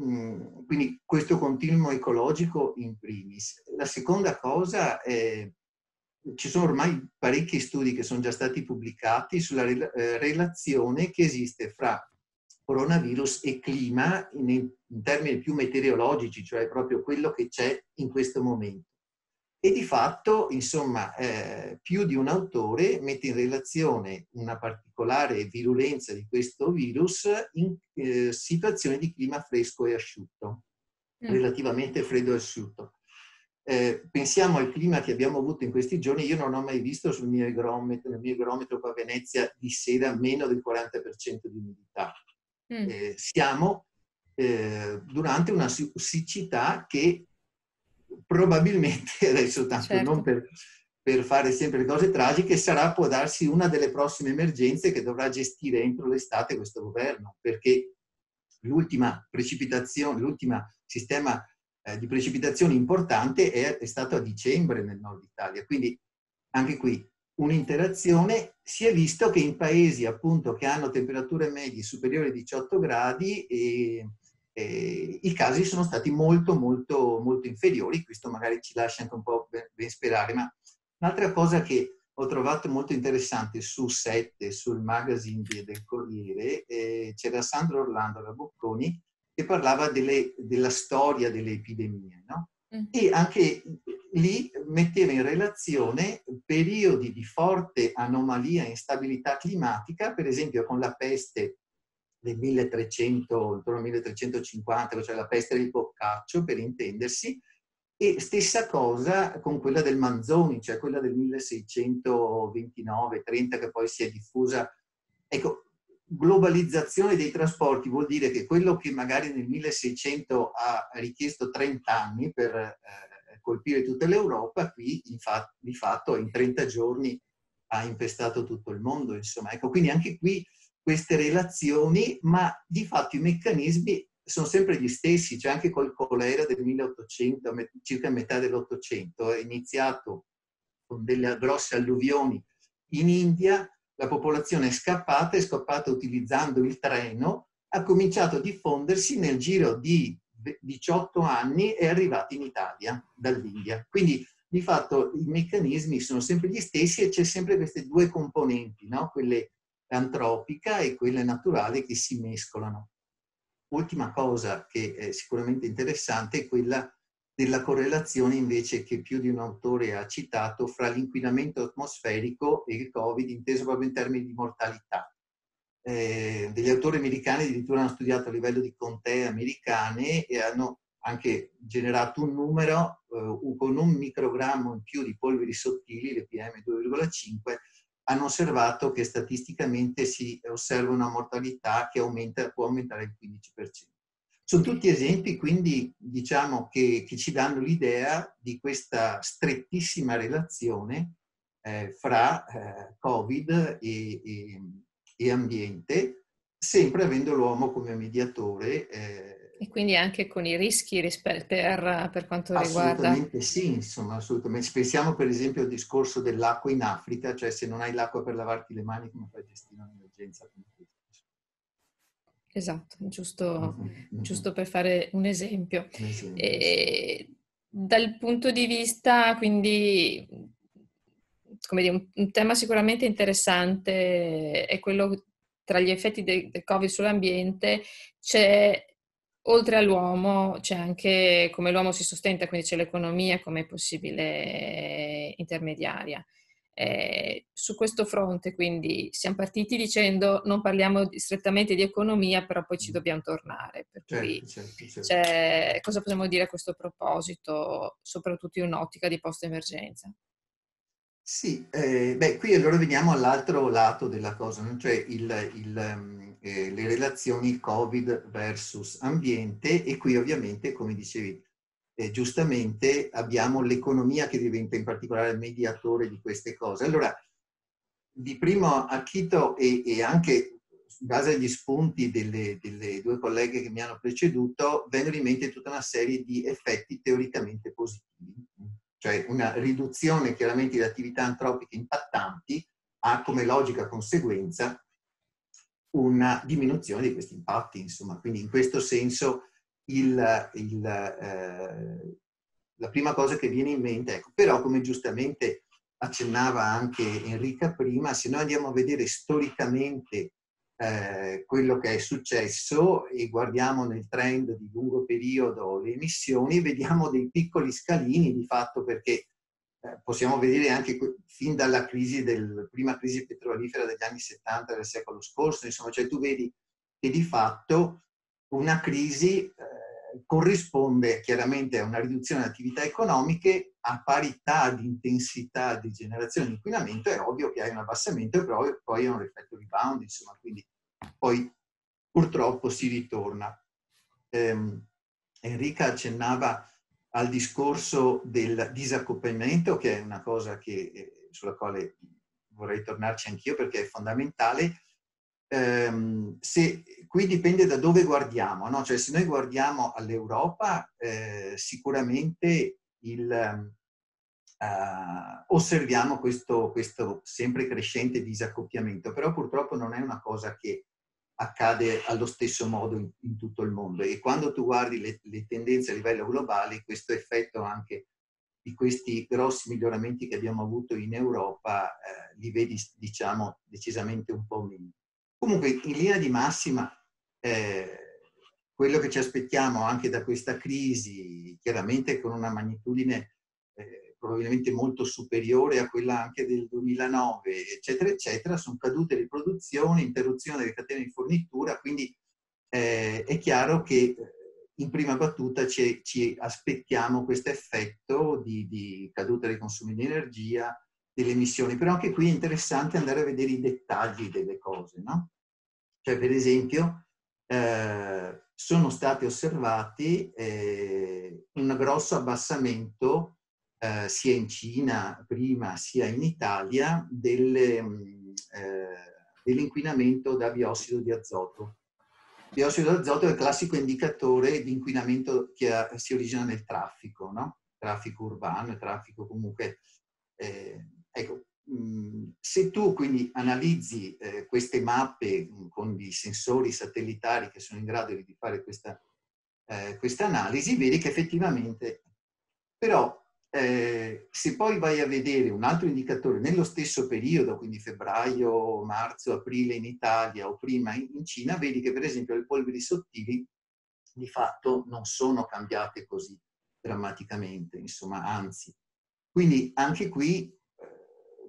Mm, quindi questo continuum ecologico in primis. La seconda cosa è ci sono ormai parecchi studi che sono già stati pubblicati sulla eh, relazione che esiste fra coronavirus e clima in, termini più meteorologici, cioè proprio quello che c'è in questo momento. E di fatto, insomma, eh, più di un autore mette in relazione una particolare virulenza di questo virus in eh, situazioni di clima fresco e asciutto, mm. relativamente freddo e asciutto. Eh, pensiamo al clima che abbiamo avuto in questi giorni, io non ho mai visto sul mio igrometro, nel mio igrometro qua a Venezia di sera meno del 40% di umidità. Mm. Eh, siamo eh, durante una siccità che probabilmente, [LAUGHS] adesso tanto certo. non per, per, fare sempre le cose tragiche, sarà, può darsi una delle prossime emergenze che dovrà gestire entro l'estate questo governo, perché l'ultima precipitazione, l'ultimo sistema eh, di precipitazioni importante è, è stato a dicembre nel nord Italia. Quindi anche qui un'interazione, si è visto che in paesi appunto che hanno temperature medie superiori ai 18 gradi e, e, i casi sono stati molto molto molto inferiori, questo magari ci lascia anche un po' ben, ben sperare, ma un'altra cosa che ho trovato molto interessante su 7, sul magazine del Corriere, eh, c'era Sandro Orlando da Bocconi che parlava delle, della storia delle epidemie, no? Mm. E anche lì metteva in relazione periodi di forte anomalia e instabilità climatica, per esempio con la peste del 1300, intorno al 1350, cioè la peste del boccaccio, per intendersi, e stessa cosa con quella del Manzoni, cioè quella del 1629-30 che poi si è diffusa. Ecco, globalizzazione dei trasporti vuol dire che quello che magari nel 1600 ha richiesto 30 anni per eh, colpire tutta l'Europa, qui fa- di fatto in 30 giorni ha infestato tutto il mondo. Insomma, ecco, quindi anche qui queste relazioni, ma di fatto i meccanismi sono sempre gli stessi, cioè anche col colera del 1800, circa metà dell'Ottocento, è iniziato con delle grosse alluvioni in India, la popolazione è scappata, è scappata utilizzando il treno, ha cominciato a diffondersi nel giro di 18 anni è arrivata in Italia dall'India. Quindi di fatto i meccanismi sono sempre gli stessi e c'è sempre queste due componenti, no? quelle antropica e quelle naturali che si mescolano. Ultima cosa che è sicuramente interessante è quella della correlazione invece che più di un autore ha citato fra l'inquinamento atmosferico e il Covid, inteso proprio in termini di mortalità. Eh, degli autori americani addirittura hanno studiato a livello di contee americane e hanno anche generato un numero eh, con un microgrammo in più di polveri sottili, le PM2,5, hanno osservato che statisticamente si osserva una mortalità che aumenta, può aumentare il 15%. Sono tutti esempi quindi diciamo che, che ci danno l'idea di questa strettissima relazione eh, fra eh, Covid e, e, e, ambiente, sempre avendo l'uomo come mediatore. Eh, e quindi anche con i rischi per, per quanto riguarda... Assolutamente sì, insomma, assolutamente. Pensiamo per esempio al discorso dell'acqua in Africa, cioè se non hai l'acqua per lavarti le mani, come fai a gestire un'emergenza come questa? Esatto, giusto, giusto per fare un esempio. E, dal punto di vista, quindi, come dire, un, un, tema sicuramente interessante è quello tra gli effetti del, del Covid sull'ambiente, c'è oltre all'uomo c'è anche come l'uomo si sostenta, quindi c'è l'economia come possibile intermediaria. Eh, su questo fronte, quindi siamo partiti dicendo non parliamo strettamente di economia, però poi ci mm. dobbiamo tornare. Per certo, cui certo, certo. cosa possiamo dire a questo proposito, soprattutto in un'ottica di post-emergenza? Sì, eh, beh, qui allora veniamo all'altro lato della cosa, cioè il, il, mm, eh, le relazioni Covid versus ambiente e qui ovviamente, come dicevi, eh, giustamente abbiamo l'economia che diventa in particolare mediatore di queste cose. Allora, di primo acchito e, e anche in base agli spunti delle, delle, due colleghe che mi hanno preceduto, vengono in mente tutta una serie di effetti teoricamente positivi, cioè una riduzione chiaramente di attività antropiche impattanti ha come logica conseguenza una diminuzione di questi impatti, insomma. Quindi in questo senso il, il, eh, la prima cosa che viene in mente, ecco, però come giustamente accennava anche Enrica prima, se noi andiamo a vedere storicamente eh, quello che è successo e guardiamo nel trend di lungo periodo le emissioni, vediamo dei piccoli scalini di fatto perché eh, possiamo vedere anche fin dalla crisi del, prima crisi petrolifera degli anni 70 del secolo scorso, insomma, cioè tu vedi che di fatto una crisi eh, corrisponde chiaramente a una riduzione delle attività economiche a parità di intensità di generazione di inquinamento, è ovvio che hai un abbassamento e poi, è un effetto rebound, insomma, quindi poi purtroppo si ritorna. Eh, Enrica accennava al discorso del disaccoppiamento, che è una cosa che, eh, sulla quale vorrei tornarci anch'io perché è fondamentale. Eh, se, qui dipende da dove guardiamo, no? cioè se noi guardiamo all'Europa, eh, sicuramente il, Uh, osserviamo questo, questo, sempre crescente disaccoppiamento, però purtroppo non è una cosa che accade allo stesso modo in, in tutto il mondo e quando tu guardi le, le, tendenze a livello globale, questo effetto anche di questi grossi miglioramenti che abbiamo avuto in Europa eh, li vedi diciamo decisamente un po' meno. Comunque in linea di massima eh, quello che ci aspettiamo anche da questa crisi, chiaramente con una magnitudine probabilmente molto superiore a quella anche del 2009, eccetera, eccetera, sono cadute le produzioni, interruzione delle catene di fornitura, quindi eh, è chiaro che eh, in prima battuta ci, ci aspettiamo questo effetto di, di, caduta dei consumi di energia, delle emissioni, però anche qui è interessante andare a vedere i dettagli delle cose, no? Cioè, per esempio, eh, sono stati osservati eh, un grosso abbassamento eh, sia in Cina prima sia in Italia delle, mm, eh, dell'inquinamento da biossido di azoto. Il biossido di azoto è il classico indicatore di inquinamento che ha, si origina nel traffico, no? traffico urbano, traffico comunque... Eh, ecco, mm, se tu quindi analizzi eh, queste mappe mm, con i sensori satellitari che sono in grado di fare questa, eh, analisi, vedi che effettivamente però eh, se poi vai a vedere un altro indicatore nello stesso periodo, quindi febbraio, marzo, aprile in Italia o prima in Cina, vedi che per esempio le polveri sottili di fatto non sono cambiate così drammaticamente, insomma, anzi. Quindi anche qui eh,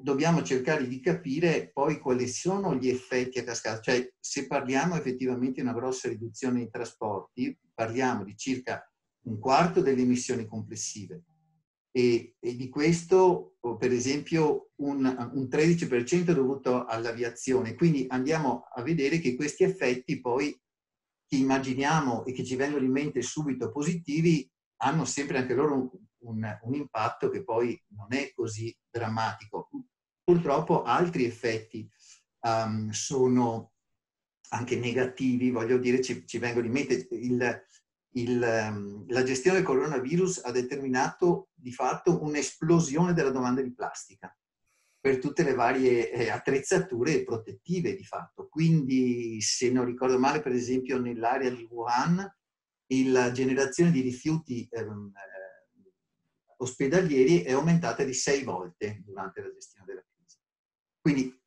dobbiamo cercare di capire poi quali sono gli effetti a cascata, cioè se parliamo effettivamente di una grossa riduzione dei trasporti, parliamo di circa un quarto delle emissioni complessive, e, e di questo per esempio un, un 13% è dovuto all'aviazione. Quindi andiamo a vedere che questi effetti poi che immaginiamo e che ci vengono in mente subito positivi hanno sempre anche loro un, un, un impatto che poi non è così drammatico. Purtroppo altri effetti um, sono anche negativi, voglio dire, ci, ci vengono in mente il, il, ehm, la gestione del coronavirus ha determinato di fatto un'esplosione della domanda di plastica per tutte le varie eh, attrezzature protettive di fatto. Quindi, se non ricordo male, per esempio nell'area di Wuhan, la generazione di rifiuti ehm, eh, ospedalieri è aumentata di sei volte durante la gestione della crisi. Quindi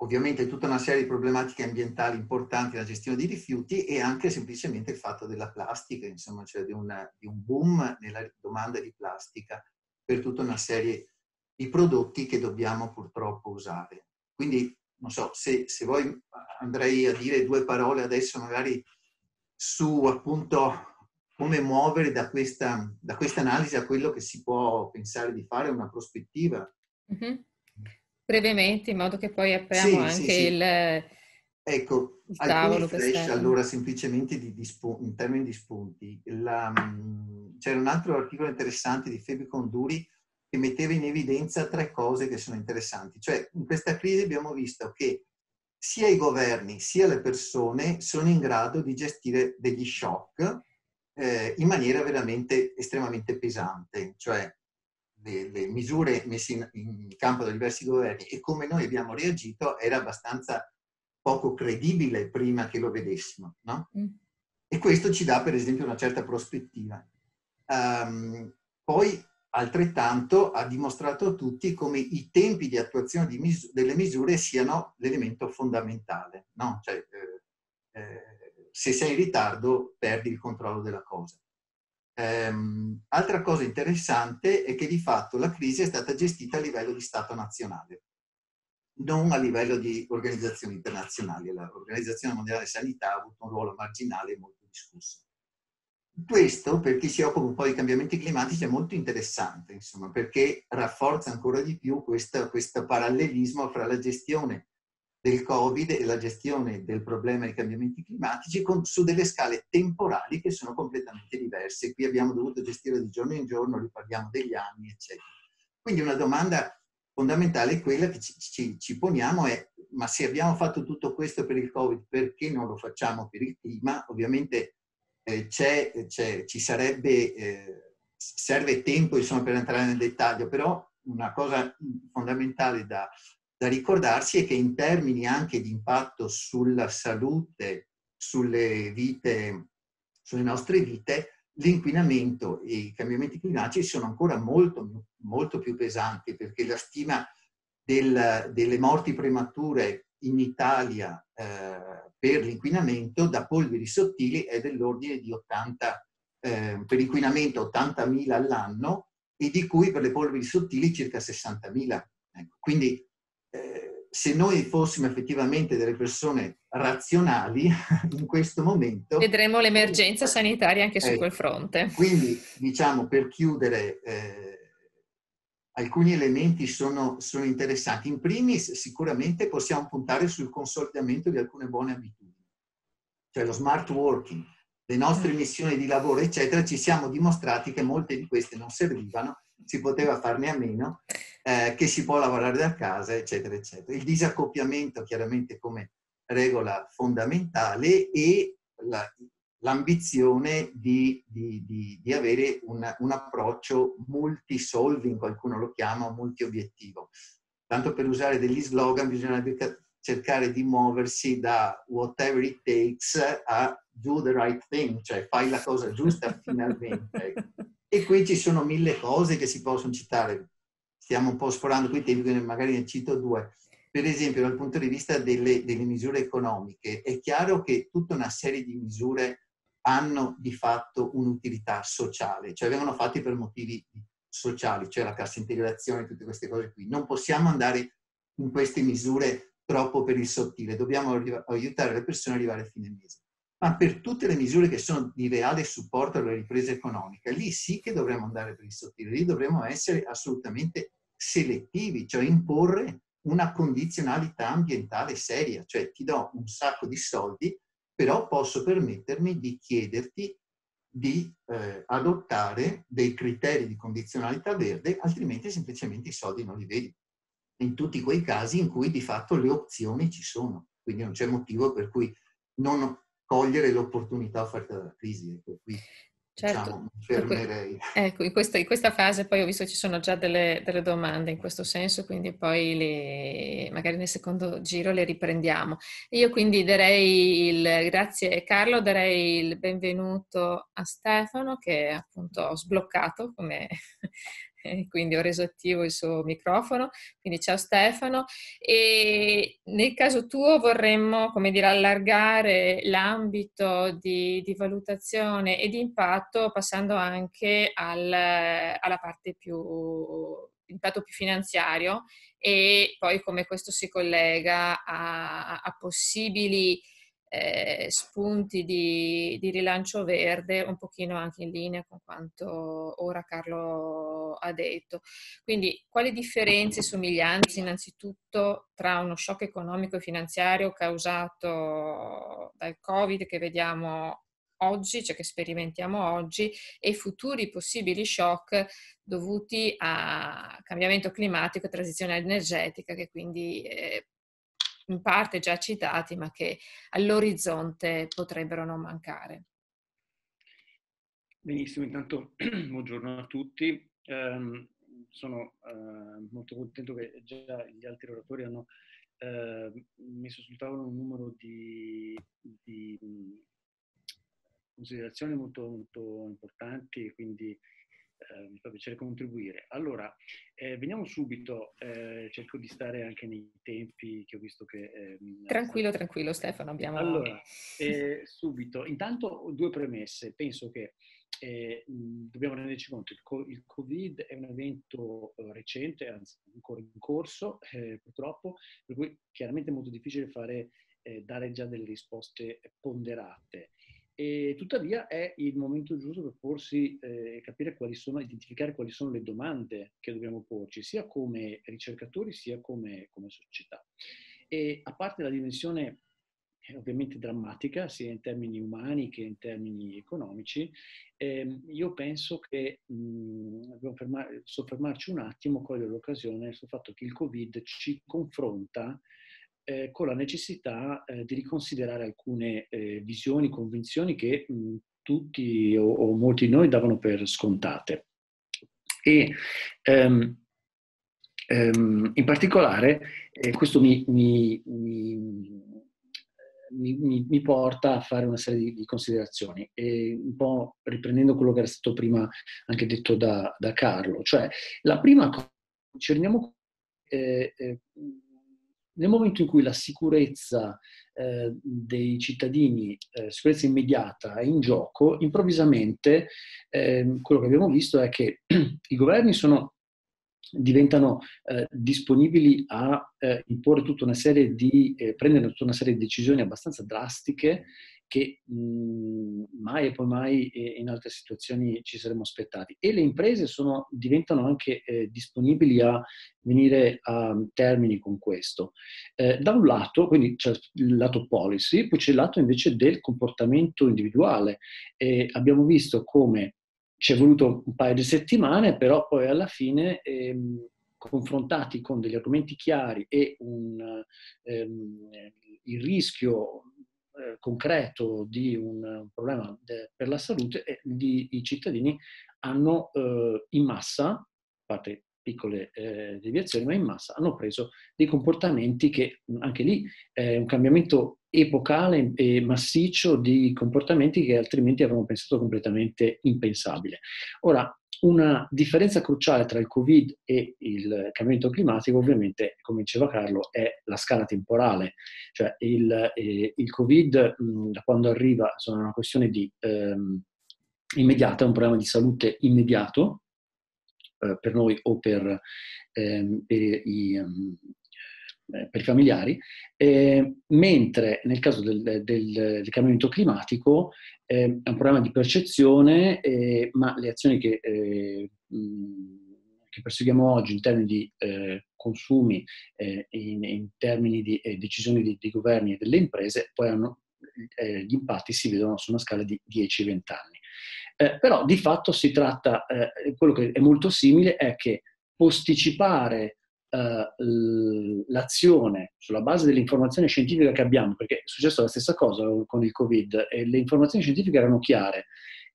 ovviamente tutta una serie di problematiche ambientali importanti nella gestione dei rifiuti e anche semplicemente il fatto della plastica, insomma, cioè di, una, di un boom nella domanda di plastica per tutta una serie di prodotti che dobbiamo purtroppo usare. Quindi, non so, se, se voi andrei a dire due parole adesso magari su appunto come muovere da questa, da questa analisi a quello che si può pensare di fare, una prospettiva. Mm-hmm brevemente, in modo che poi apriamo sì, anche sì, sì. il, ecco, il tavolo. Flash, allora, semplicemente di, di spunti, in termini di spunti. La, mm, c'era un altro articolo interessante di Febi Conduri che metteva in evidenza tre cose che sono interessanti. Cioè, in questa crisi abbiamo visto che sia i governi sia le persone sono in grado di gestire degli shock eh, in maniera veramente estremamente pesante, cioè le, le misure messe in, in, campo da diversi governi e come noi abbiamo reagito era abbastanza poco credibile prima che lo vedessimo. No? Mm. E questo ci dà per esempio una certa prospettiva. Um, poi altrettanto ha dimostrato a tutti come i tempi di attuazione di mis- delle misure siano l'elemento fondamentale. No? Cioè, eh, eh, se sei in ritardo perdi il controllo della cosa. Um, altra cosa interessante è che di fatto la crisi è stata gestita a livello di Stato nazionale, non a livello di organizzazioni internazionali. L'Organizzazione Mondiale della Sanità ha avuto un ruolo marginale molto discusso. Questo, per chi si occupa un po' di cambiamenti climatici, è molto interessante, insomma, perché rafforza ancora di più questo parallelismo fra la gestione del Covid e la gestione del problema dei cambiamenti climatici con, su delle scale temporali che sono completamente diverse. Qui abbiamo dovuto gestire di giorno in giorno, riparliamo degli anni, eccetera. Quindi una domanda fondamentale è quella che ci, ci, ci, poniamo è ma se abbiamo fatto tutto questo per il Covid, perché non lo facciamo per il clima? Ovviamente eh, c'è, c'è, ci sarebbe, eh, serve tempo insomma, per entrare nel dettaglio, però una cosa fondamentale da, da ricordarsi è che in termini anche di impatto sulla salute, sulle vite, sulle nostre vite, l'inquinamento e i cambiamenti climatici sono ancora molto, molto più pesanti perché la stima del, delle morti premature in Italia eh, per l'inquinamento da polveri sottili è dell'ordine di 80, eh, per l'inquinamento 80.000 all'anno e di cui per le polveri sottili circa 60.000. Ecco, quindi se noi fossimo effettivamente delle persone razionali [LAUGHS] in questo momento... Vedremo l'emergenza sanitaria anche su eh, quel fronte. Quindi, diciamo, per chiudere, eh, alcuni elementi sono, sono, interessanti. In primis, sicuramente possiamo puntare sul consolidamento di alcune buone abitudini, cioè lo smart working, le nostre mm. missioni di lavoro, eccetera, ci siamo dimostrati che molte di queste non servivano si poteva farne a meno, eh, che si può lavorare da casa, eccetera, eccetera. Il disaccoppiamento chiaramente come regola fondamentale e la, l'ambizione di, di, di, di avere un, un, approccio multi-solving, qualcuno lo chiama, multi-obiettivo. Tanto per usare degli slogan bisogna cercare di muoversi da whatever it takes a do the right thing, cioè fai la cosa giusta [LAUGHS] finalmente. E qui ci sono mille cose che si possono citare. Stiamo un po' sforando qui i tempi, quindi magari ne cito due. Per esempio, dal punto di vista delle, delle misure economiche, è chiaro che tutta una serie di misure hanno di fatto un'utilità sociale, cioè vengono fatti per motivi sociali, cioè la cassa integrazione, tutte queste cose qui. Non possiamo andare in queste misure troppo per il sottile, dobbiamo aiutare le persone ad arrivare a fine mese ma per tutte le misure che sono di reale supporto alla ripresa economica, lì sì che dovremmo andare per il sottile, lì dovremmo essere assolutamente selettivi, cioè imporre una condizionalità ambientale seria, cioè ti do un sacco di soldi, però posso permettermi di chiederti di eh, adottare dei criteri di condizionalità verde, altrimenti semplicemente i soldi non li vedi. In tutti quei casi in cui di fatto le opzioni ci sono, quindi non c'è motivo per cui non cogliere l'opportunità offerta dalla crisi. Ecco, qui certo. diciamo. Ecco, in questa, in questa, fase poi ho visto che ci sono già delle, delle domande in questo senso, quindi poi le, magari nel secondo giro le riprendiamo. Io quindi darei il grazie Carlo, darei il benvenuto a Stefano che appunto ho sbloccato come [LAUGHS] quindi ho reso attivo il suo microfono. Quindi ciao Stefano. E nel caso tuo vorremmo, come dire, allargare l'ambito di, di valutazione e di impatto passando anche al, alla parte più impatto più finanziario e poi come questo si collega a, a possibili eh, spunti di, di, rilancio verde, un pochino anche in linea con quanto ora Carlo ha detto. Quindi quali differenze e somiglianze innanzitutto tra uno shock economico e finanziario causato dal Covid che vediamo oggi, cioè che sperimentiamo oggi, e futuri possibili shock dovuti a cambiamento climatico e transizione energetica, che quindi eh, in parte già citati, ma che all'orizzonte potrebbero non mancare. Benissimo, intanto [CLEARS THROAT] buongiorno a tutti. Um, sono uh, molto contento che già gli altri oratori hanno uh, messo sul tavolo un numero di, di considerazioni molto, molto importanti quindi eh, mi fa piacere contribuire. Allora, eh, veniamo subito, eh, cerco di stare anche nei tempi che ho visto che... Ehm, tranquillo, tranquillo Stefano, abbiamo... Allora, eh, subito, intanto due premesse. Penso che eh, dobbiamo renderci conto che il Covid è un evento eh, recente, anzi ancora in corso purtroppo, per cui chiaramente è molto difficile fare, dare già delle risposte ponderate. E tuttavia è il momento giusto per porsi e eh, capire quali sono, identificare quali sono le domande che dobbiamo porci, sia come ricercatori sia come, come società. E a parte la dimensione eh, ovviamente drammatica, sia in termini umani che in termini economici, eh, io penso che mh, dobbiamo fermare, soffermarci un attimo, cogliere l'occasione sul fatto che il Covid ci confronta eh, con la necessità eh, di riconsiderare alcune eh, visioni, convinzioni che mh, tutti o, o, molti di noi davano per scontate. E ehm, ehm, in particolare eh, questo mi, mi, mi mi, mi, porta a fare una serie di, di, considerazioni, e un po' riprendendo quello che era stato prima anche detto da, da Carlo. Cioè, la prima cosa, ci rendiamo conto eh, eh, nel momento in cui la sicurezza eh, dei cittadini, eh, sicurezza immediata è in gioco, improvvisamente eh, quello che abbiamo visto è che [CLEARS THROAT] i governi sono, diventano eh, disponibili a eh, imporre tutta una serie di, eh, prendere tutta una serie di decisioni abbastanza drastiche che mh, mhmm, mai e poi mai in altre situazioni ci saremmo aspettati. E le imprese sono, diventano anche eh, disponibili a venire a termini con questo. Eh, da un lato, quindi c'è il lato policy, poi c'è il lato invece del comportamento individuale. Eh, abbiamo visto come ci è voluto un paio di settimane, però poi alla fine ehm, confrontati con degli argomenti chiari e un, ehm, il rischio eh, concreto di un, un problema de, per la salute e gli, i cittadini hanno eh, in massa, a parte piccole eh, deviazioni, ma in massa hanno preso dei comportamenti che anche lì è un cambiamento epocale e massiccio di comportamenti che altrimenti avremmo pensato completamente impensabile. Ora, una differenza cruciale tra il Covid e il cambiamento climatico, ovviamente, come diceva Carlo, è la scala temporale. Cioè il, eh, il Covid, mh, da quando arriva, sono una questione di, ehm, immediata, è un problema di salute immediato eh, per noi o per, ehm, per, i, um, per i, familiari, eh, mentre nel caso del, del, del cambiamento climatico eh, è un problema di percezione, eh, ma le azioni che, eh, che, perseguiamo oggi in termini di eh, consumi, eh, in, in, termini di eh, decisioni di, di, governi e delle imprese, poi hanno, gli impatti si vedono su una scala di 10-20 anni. però di fatto si tratta, quello che è molto simile è che posticipare uh, l'azione sulla base dell'informazione scientifica che abbiamo, perché è successo la stessa cosa con il Covid, e le informazioni scientifiche erano chiare.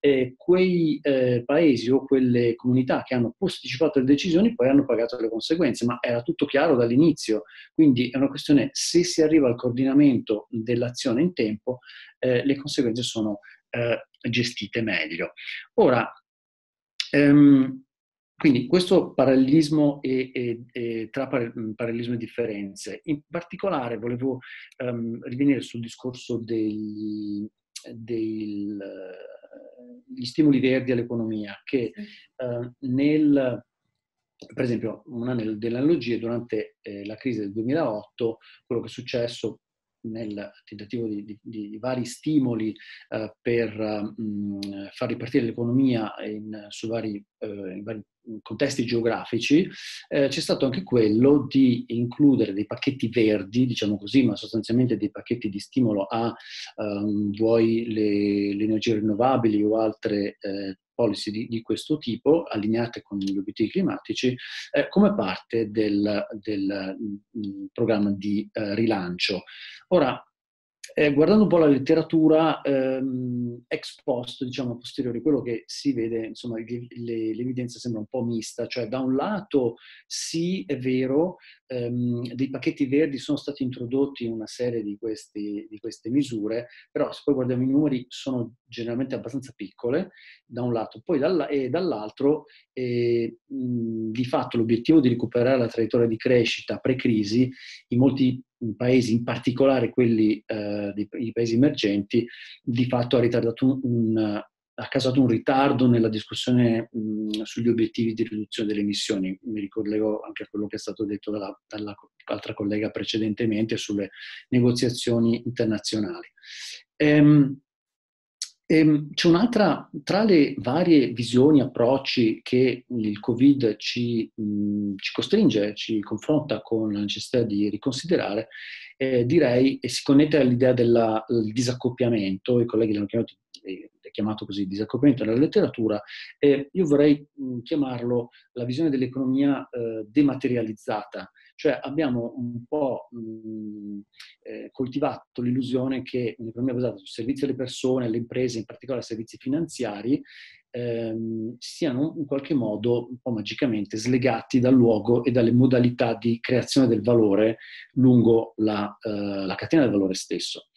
E quei eh, paesi o quelle comunità che hanno posticipato le decisioni poi hanno pagato le conseguenze, ma era tutto chiaro dall'inizio. Quindi è una questione, se si arriva al coordinamento dell'azione in tempo, eh, le conseguenze sono eh, gestite meglio. Ora, ehm, quindi questo parallelismo e, e, e tra parallelismo e differenze. In particolare volevo um, rivenire sul discorso degli, degli stimoli verdi all'economia, che uh, nel, per esempio, una delle analogie durante eh, la crisi del 2008, quello che è successo nel tentativo di, di, di vari stimoli eh, per mh, far ripartire l'economia in, su vari, eh, in vari contesti geografici, eh, c'è stato anche quello di includere dei pacchetti verdi, diciamo così, ma sostanzialmente dei pacchetti di stimolo a um, vuoi le, le, energie rinnovabili o altre eh, policy di, di, questo tipo, allineate con gli obiettivi climatici, eh, come parte del, del mh, mm, programma di eh, rilancio. Ora, eh, guardando un po' la letteratura ehm, ex post, diciamo a posteriori, quello che si vede, insomma, le, l'evidenza sembra un po' mista, cioè da un lato sì, è vero, ehm, dei pacchetti verdi sono stati introdotti in una serie di, questi, di, queste misure, però se poi guardiamo i numeri sono generalmente abbastanza piccole, da un lato, poi dalla, e dall'altro eh, mh, di fatto l'obiettivo di recuperare la traiettoria di crescita pre-crisi in molti paesi, in particolare quelli eh, dei, paesi emergenti, di fatto ha ritardato un, ha causato un ritardo nella discussione mh, sugli obiettivi di riduzione delle emissioni. Mi ricollego anche a quello che è stato detto dalla, dall'altra collega precedentemente sulle negoziazioni internazionali. Ehm, c'è un'altra, tra le varie visioni, approcci che il Covid ci, mh, ci costringe, ci confronta con la necessità di riconsiderare, eh, direi, e si connette all'idea del disaccoppiamento, i colleghi l'hanno chiamato chiamato così disaccoppiamento nella letteratura, eh, io vorrei chiamarlo la visione dell'economia eh, dematerializzata, cioè abbiamo un po' mh, eh, coltivato l'illusione che un'economia basata sui servizi alle persone, alle imprese, in particolare servizi finanziari, ehm, siano in qualche modo un po' magicamente slegati dal luogo e dalle modalità di creazione del valore lungo la, eh, la catena del valore stesso.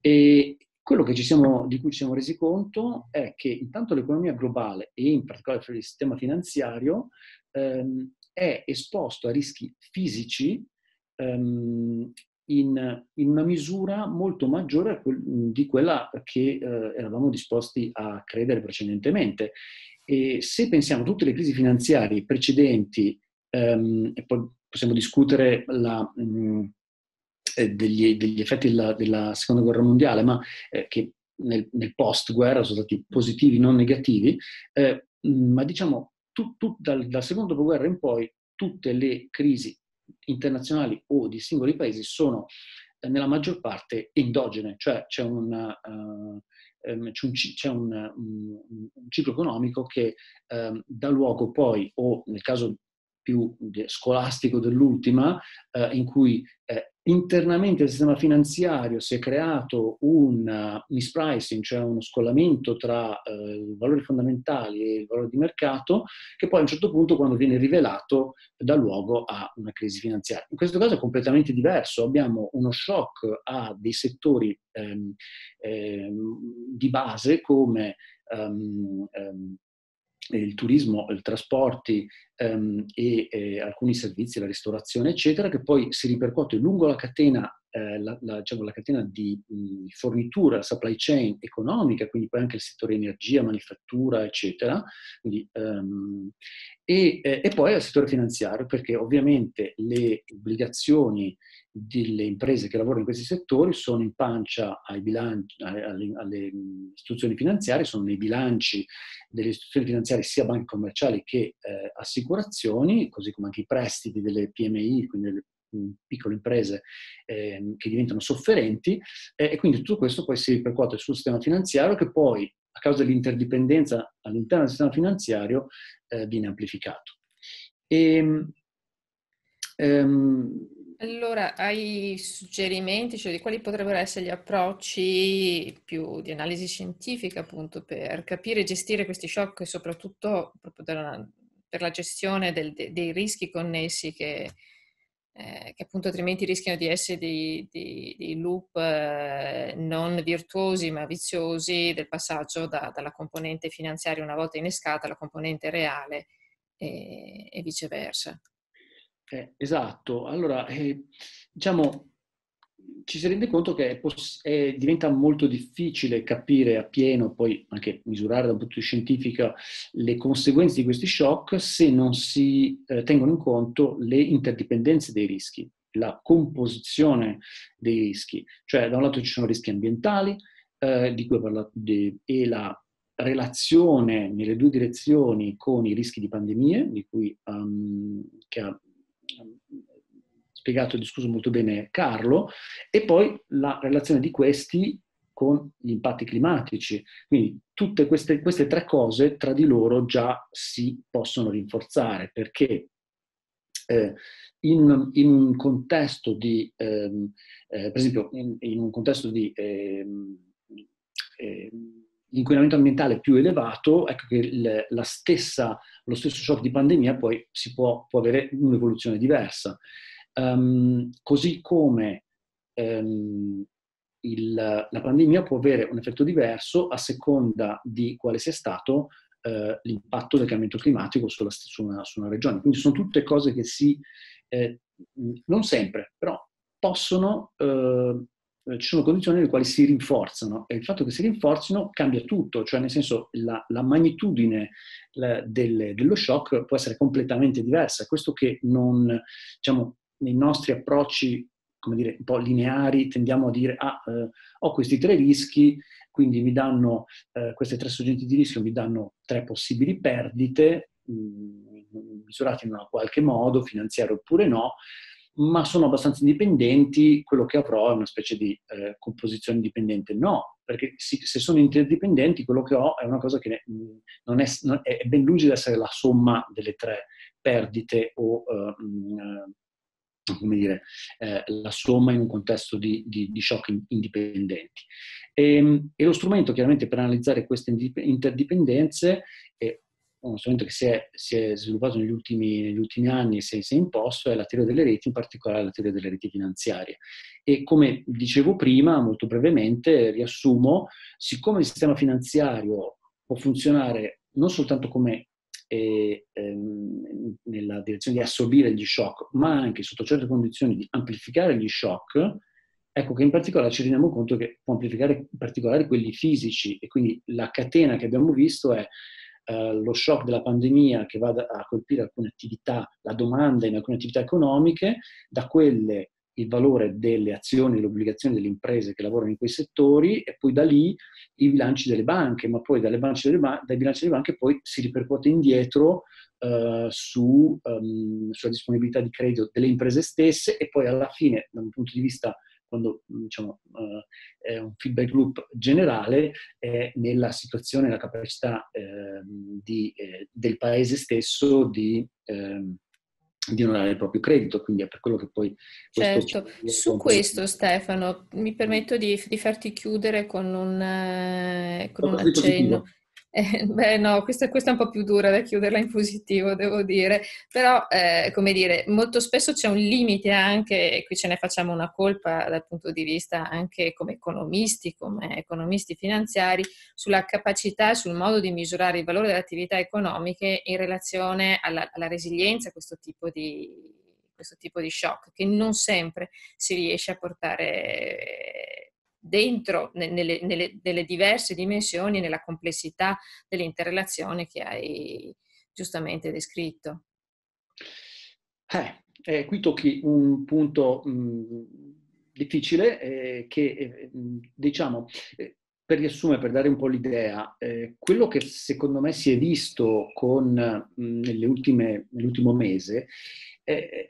E, quello siamo, di cui ci siamo resi conto è che intanto l'economia globale e in particolare il sistema finanziario ehm, è esposto a rischi fisici ehm, in, in, una misura molto maggiore di quella che eh, eravamo disposti a credere precedentemente. E se pensiamo a tutte le crisi finanziarie precedenti, ehm, e poi possiamo discutere la, mh, mm, degli, degli, effetti della, della, seconda guerra mondiale, ma eh, che nel, nel post-guerra sono stati positivi, non negativi, eh, ma diciamo tu, tu, dal, dal secondo dopoguerra in poi tutte le crisi internazionali o di singoli paesi sono eh, nella maggior parte endogene, cioè c'è, una, uh, um, c'è, un, c'è un, un, ciclo economico che um, dà luogo poi, o nel caso più scolastico dell'ultima, eh, in cui eh, internamente al sistema finanziario si è creato un uh, mispricing, cioè uno scollamento tra uh, i valori fondamentali e il valore di mercato, che poi a un certo punto, quando viene rivelato, dà luogo a una crisi finanziaria. In questo caso è completamente diverso, abbiamo uno shock a dei settori ehm, ehm, di base come um, um, il turismo, i trasporti ehm, e eh, alcuni servizi, la ristorazione, eccetera, che poi si ripercuote lungo la catena, eh, la, la, diciamo, la, catena di mh, fornitura, la supply chain economica, quindi poi anche il settore energia, manifattura, eccetera, quindi, ehm, e, eh, e, poi al settore finanziario, perché ovviamente le obbligazioni delle imprese che lavorano in questi settori sono in pancia bilanci, alle, alle, istituzioni finanziarie, sono nei bilanci delle istituzioni finanziarie sia banche commerciali che eh, assicurazioni, così come anche i prestiti delle PMI, quindi delle piccole imprese eh, che diventano sofferenti eh, e quindi tutto questo poi si ripercuote sul sistema finanziario che poi a causa dell'interdipendenza all'interno del sistema finanziario eh, viene amplificato. E, ehm, ehm allora, hai suggerimenti, cioè di quali potrebbero essere gli approcci più di analisi scientifica, appunto, per capire e gestire questi shock e soprattutto della, per la gestione del, de, dei rischi connessi che, eh, che, appunto altrimenti rischiano di essere dei, dei, dei loop eh, non virtuosi ma viziosi del passaggio da, dalla componente finanziaria una volta innescata alla componente reale e, e viceversa. Eh, esatto, allora eh, diciamo ci si rende conto che è poss- è, diventa molto difficile capire appieno, poi anche misurare da un punto di vista scientifico, le conseguenze di questi shock se non si eh, tengono in conto le interdipendenze dei rischi. la composizione dei rischi, cioè da un lato ci sono rischi ambientali eh, di cui ho parlato di, e la relazione nelle due direzioni con i rischi di pandemie, di cui um, che ha spiegato e discusso molto bene Carlo, e poi la relazione di questi con gli impatti climatici. Quindi tutte queste, queste tre cose tra di loro già si possono rinforzare perché eh, in, in, un contesto di, ehm, eh, per esempio, in, in, un contesto di ehm, eh, inquinamento ambientale più elevato, ecco che stessa, lo stesso shock di pandemia poi si può, può avere un'evoluzione diversa. Um, così come um, il, la pandemia può avere un effetto diverso a seconda di quale sia stato eh, l'impatto del cambiamento climatico sulla, su, una, su, una, regione. Quindi sono tutte cose che si, eh, non sempre, però possono, eh, ci sono condizioni nelle quali si rinforzano e il fatto che si rinforzino cambia tutto, cioè nel senso la, la magnitudine la, del, dello shock può essere completamente diversa. Questo che non, diciamo, nei nostri approcci come dire, un po' lineari, tendiamo a dire, ah, eh, ho questi tre rischi, quindi mi danno, eh, queste tre sorgenti di rischio mi danno tre possibili perdite, mh, mm, misurate in qualche modo, finanziario oppure no, ma sono abbastanza indipendenti, quello che avrò è una specie di eh, composizione indipendente. No, perché se sono interdipendenti, quello che ho è una cosa che mm, non è, non è, ben lungi da essere la somma delle tre perdite o uh, mh, come dire, eh, la somma in un contesto di, di, di shock indipendenti. E, ehm, e, lo strumento chiaramente per analizzare queste interdipendenze è uno strumento che si è, si è sviluppato negli ultimi, negli ultimi anni e si, è imposto è la teoria delle reti, in particolare la teoria delle reti finanziarie. E come dicevo prima, molto brevemente, riassumo, siccome il sistema finanziario può funzionare non soltanto come e, ehm, nella direzione di assorbire gli shock, ma anche sotto certe condizioni di amplificare gli shock, ecco che in particolare ci rendiamo conto che può amplificare in particolare quelli fisici e quindi la catena che abbiamo visto è eh, lo shock della pandemia che va a colpire alcune attività, la domanda in alcune attività economiche, da quelle il valore delle azioni e le obbligazioni delle imprese che lavorano in quei settori e poi da lì i bilanci delle banche, ma poi dai bilanci delle banche poi si ripercuote indietro uh, su, um, sulla disponibilità di credito delle imprese stesse e poi alla fine, da un punto di vista quando diciamo, uh, è un feedback loop generale, è nella situazione, la capacità eh, di, eh, del paese stesso di eh, di non avere il proprio credito, quindi è per quello che poi... Certo, su questo Stefano mi permetto di, di farti chiudere con un, eh, con un accenno. Eh, beh, no, questa, questa, è un po' più dura da chiuderla in positivo, devo dire, però, eh, come dire, molto spesso c'è un limite anche, e qui ce ne facciamo una colpa dal punto di vista anche come economisti, come economisti finanziari, sulla capacità, sul modo di misurare il valore delle attività economiche in relazione alla, alla resilienza a questo tipo di, questo tipo di shock, che non sempre si riesce a portare dentro nelle, nelle, nelle diverse dimensioni, nella complessità dell'interrelazione che hai giustamente descritto. Eh, eh, qui tocchi un punto mh, difficile eh, che, eh, diciamo, eh, per riassumere, per dare un po' l'idea, eh, quello che secondo me si è visto con, mh, ultime, nell'ultimo mese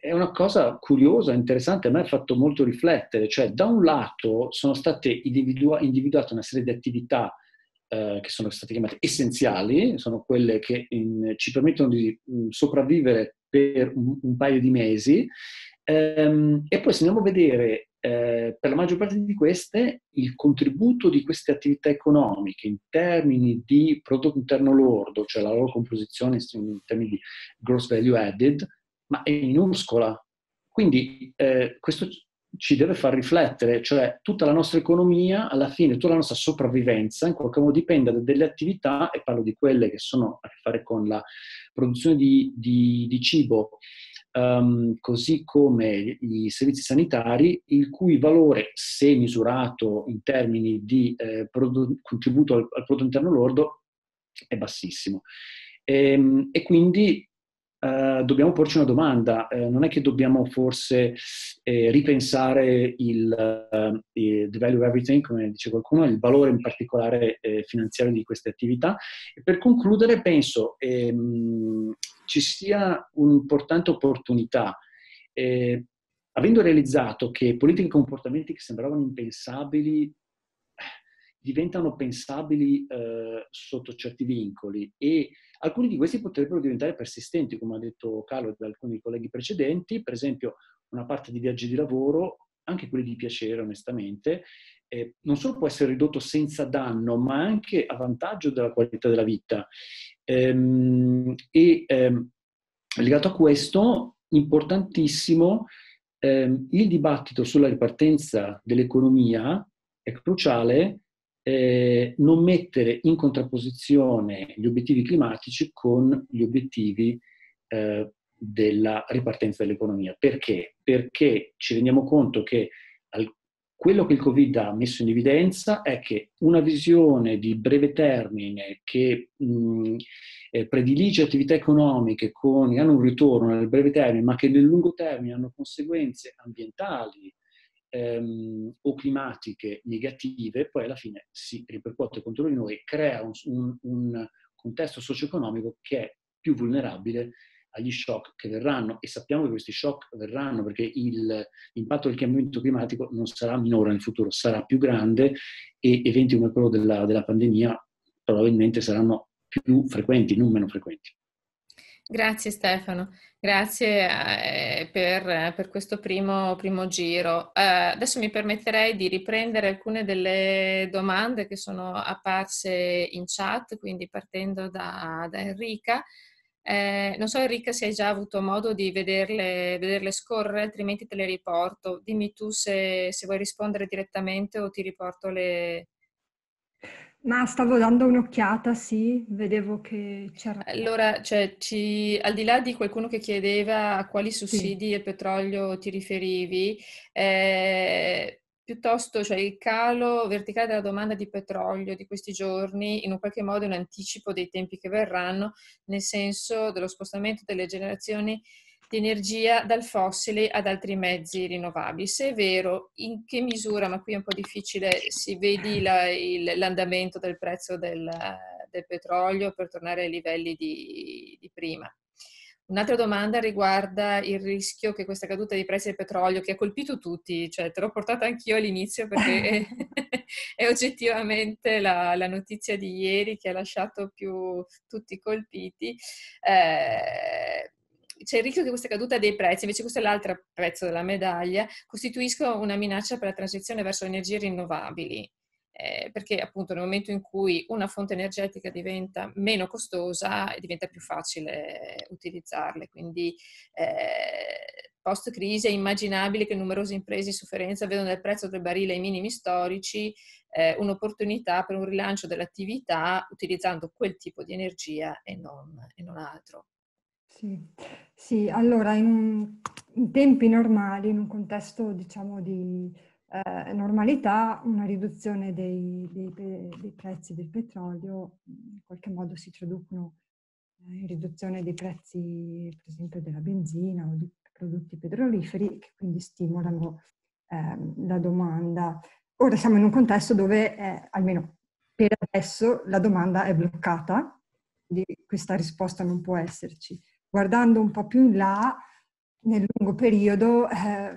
è una cosa curiosa, interessante, a me ha fatto molto riflettere, cioè da un lato sono state individua- individuate una serie di attività eh, che sono state chiamate essenziali, sono quelle che in, ci permettono di mh, sopravvivere per un, un, paio di mesi, ehm, e poi se andiamo a vedere eh, per la maggior parte di queste il contributo di queste attività economiche in termini di prodotto interno lordo, cioè la loro composizione in termini di gross value added, ma è minuscola. Quindi eh, questo ci deve far riflettere, cioè tutta la nostra economia, alla fine, tutta la nostra sopravvivenza in qualche modo dipende da delle attività, e parlo di quelle che sono a che fare con la produzione di, di, di cibo, um, così come i servizi sanitari, il cui valore, se misurato in termini di eh, produ- contributo al, al prodotto interno lordo, è bassissimo. E, ehm, e quindi Uh, dobbiamo porci una domanda, uh, non è che dobbiamo forse eh, ripensare il, uh, the value of everything, come dice qualcuno, il valore in particolare eh, finanziario di queste attività. E per concludere penso ehm, ci sia un'importante opportunità. Eh, avendo realizzato che politiche e comportamenti che sembravano impensabili diventano pensabili eh, sotto certi vincoli e alcuni di questi potrebbero diventare persistenti, come ha detto Carlo da alcuni colleghi precedenti, per esempio una parte di viaggi di lavoro, anche quelli di piacere onestamente, eh, non solo può essere ridotto senza danno, ma anche a vantaggio della qualità della vita. Ehm, e ehm, legato a questo, importantissimo, ehm, il dibattito sulla ripartenza dell'economia è cruciale eh, non mettere in contrapposizione gli obiettivi climatici con gli obiettivi eh, della ripartenza dell'economia. Perché? Perché ci rendiamo conto che al, quello che il Covid ha messo in evidenza è che una visione di breve termine che mh, eh, predilige attività economiche con, che hanno un ritorno nel breve termine, ma che nel lungo termine hanno conseguenze ambientali, ehm, o climatiche negative, poi alla fine si ripercuote contro di noi, crea un, un, un contesto socio-economico che è più vulnerabile agli shock che verranno e sappiamo che questi shock verranno perché il, l'impatto del cambiamento climatico non sarà minore nel futuro, sarà più grande e eventi come quello della, della pandemia probabilmente saranno più frequenti, non meno frequenti. Grazie Stefano, grazie eh, per, per, questo primo, primo giro. Eh, adesso mi permetterei di riprendere alcune delle domande che sono apparse in chat, quindi partendo da, da Enrica. Eh, non so Enrica se hai già avuto modo di vederle, vederle scorrere, altrimenti te le riporto. Dimmi tu se, se vuoi rispondere direttamente o ti riporto le, ma stavo dando un'occhiata, sì, vedevo che c'era... Allora, cioè, ci, al di là di qualcuno che chiedeva a quali sussidi sì. e petrolio ti riferivi, eh, piuttosto cioè, il calo verticale della domanda di petrolio di questi giorni in un qualche modo è un anticipo dei tempi che verranno, nel senso dello spostamento delle generazioni di energia dal fossile ad altri mezzi rinnovabili. Se è vero, in che misura, ma qui è un po' difficile, si vedi la, il, l'andamento del prezzo del, del, petrolio per tornare ai livelli di, di prima? Un'altra domanda riguarda il rischio che questa caduta dei prezzi del petrolio, che ha colpito tutti, cioè te l'ho portata anch'io all'inizio perché è, [LAUGHS] [LAUGHS] è oggettivamente la, la, notizia di ieri che ha lasciato più tutti colpiti. Eh, c'è il rischio che questa caduta dei prezzi, invece questo è l'altro pezzo della medaglia, costituisca una minaccia per la transizione verso energie rinnovabili. Eh, perché appunto nel momento in cui una fonte energetica diventa meno costosa diventa più facile utilizzarle. Quindi eh, post crisi è immaginabile che numerose imprese in sofferenza vedano nel prezzo del barile ai minimi storici eh, un'opportunità per un rilancio dell'attività utilizzando quel tipo di energia e non, e non altro. Sì, sì allora in, in, tempi normali, in un contesto diciamo di eh, normalità, una riduzione dei, dei, dei, prezzi del petrolio in qualche modo si traducono in riduzione dei prezzi per esempio della benzina o di prodotti petroliferi che quindi stimolano eh, la domanda. Ora siamo in un contesto dove, eh, almeno per adesso, la domanda è bloccata, quindi questa risposta non può esserci guardando un po' più in là, nel lungo periodo eh,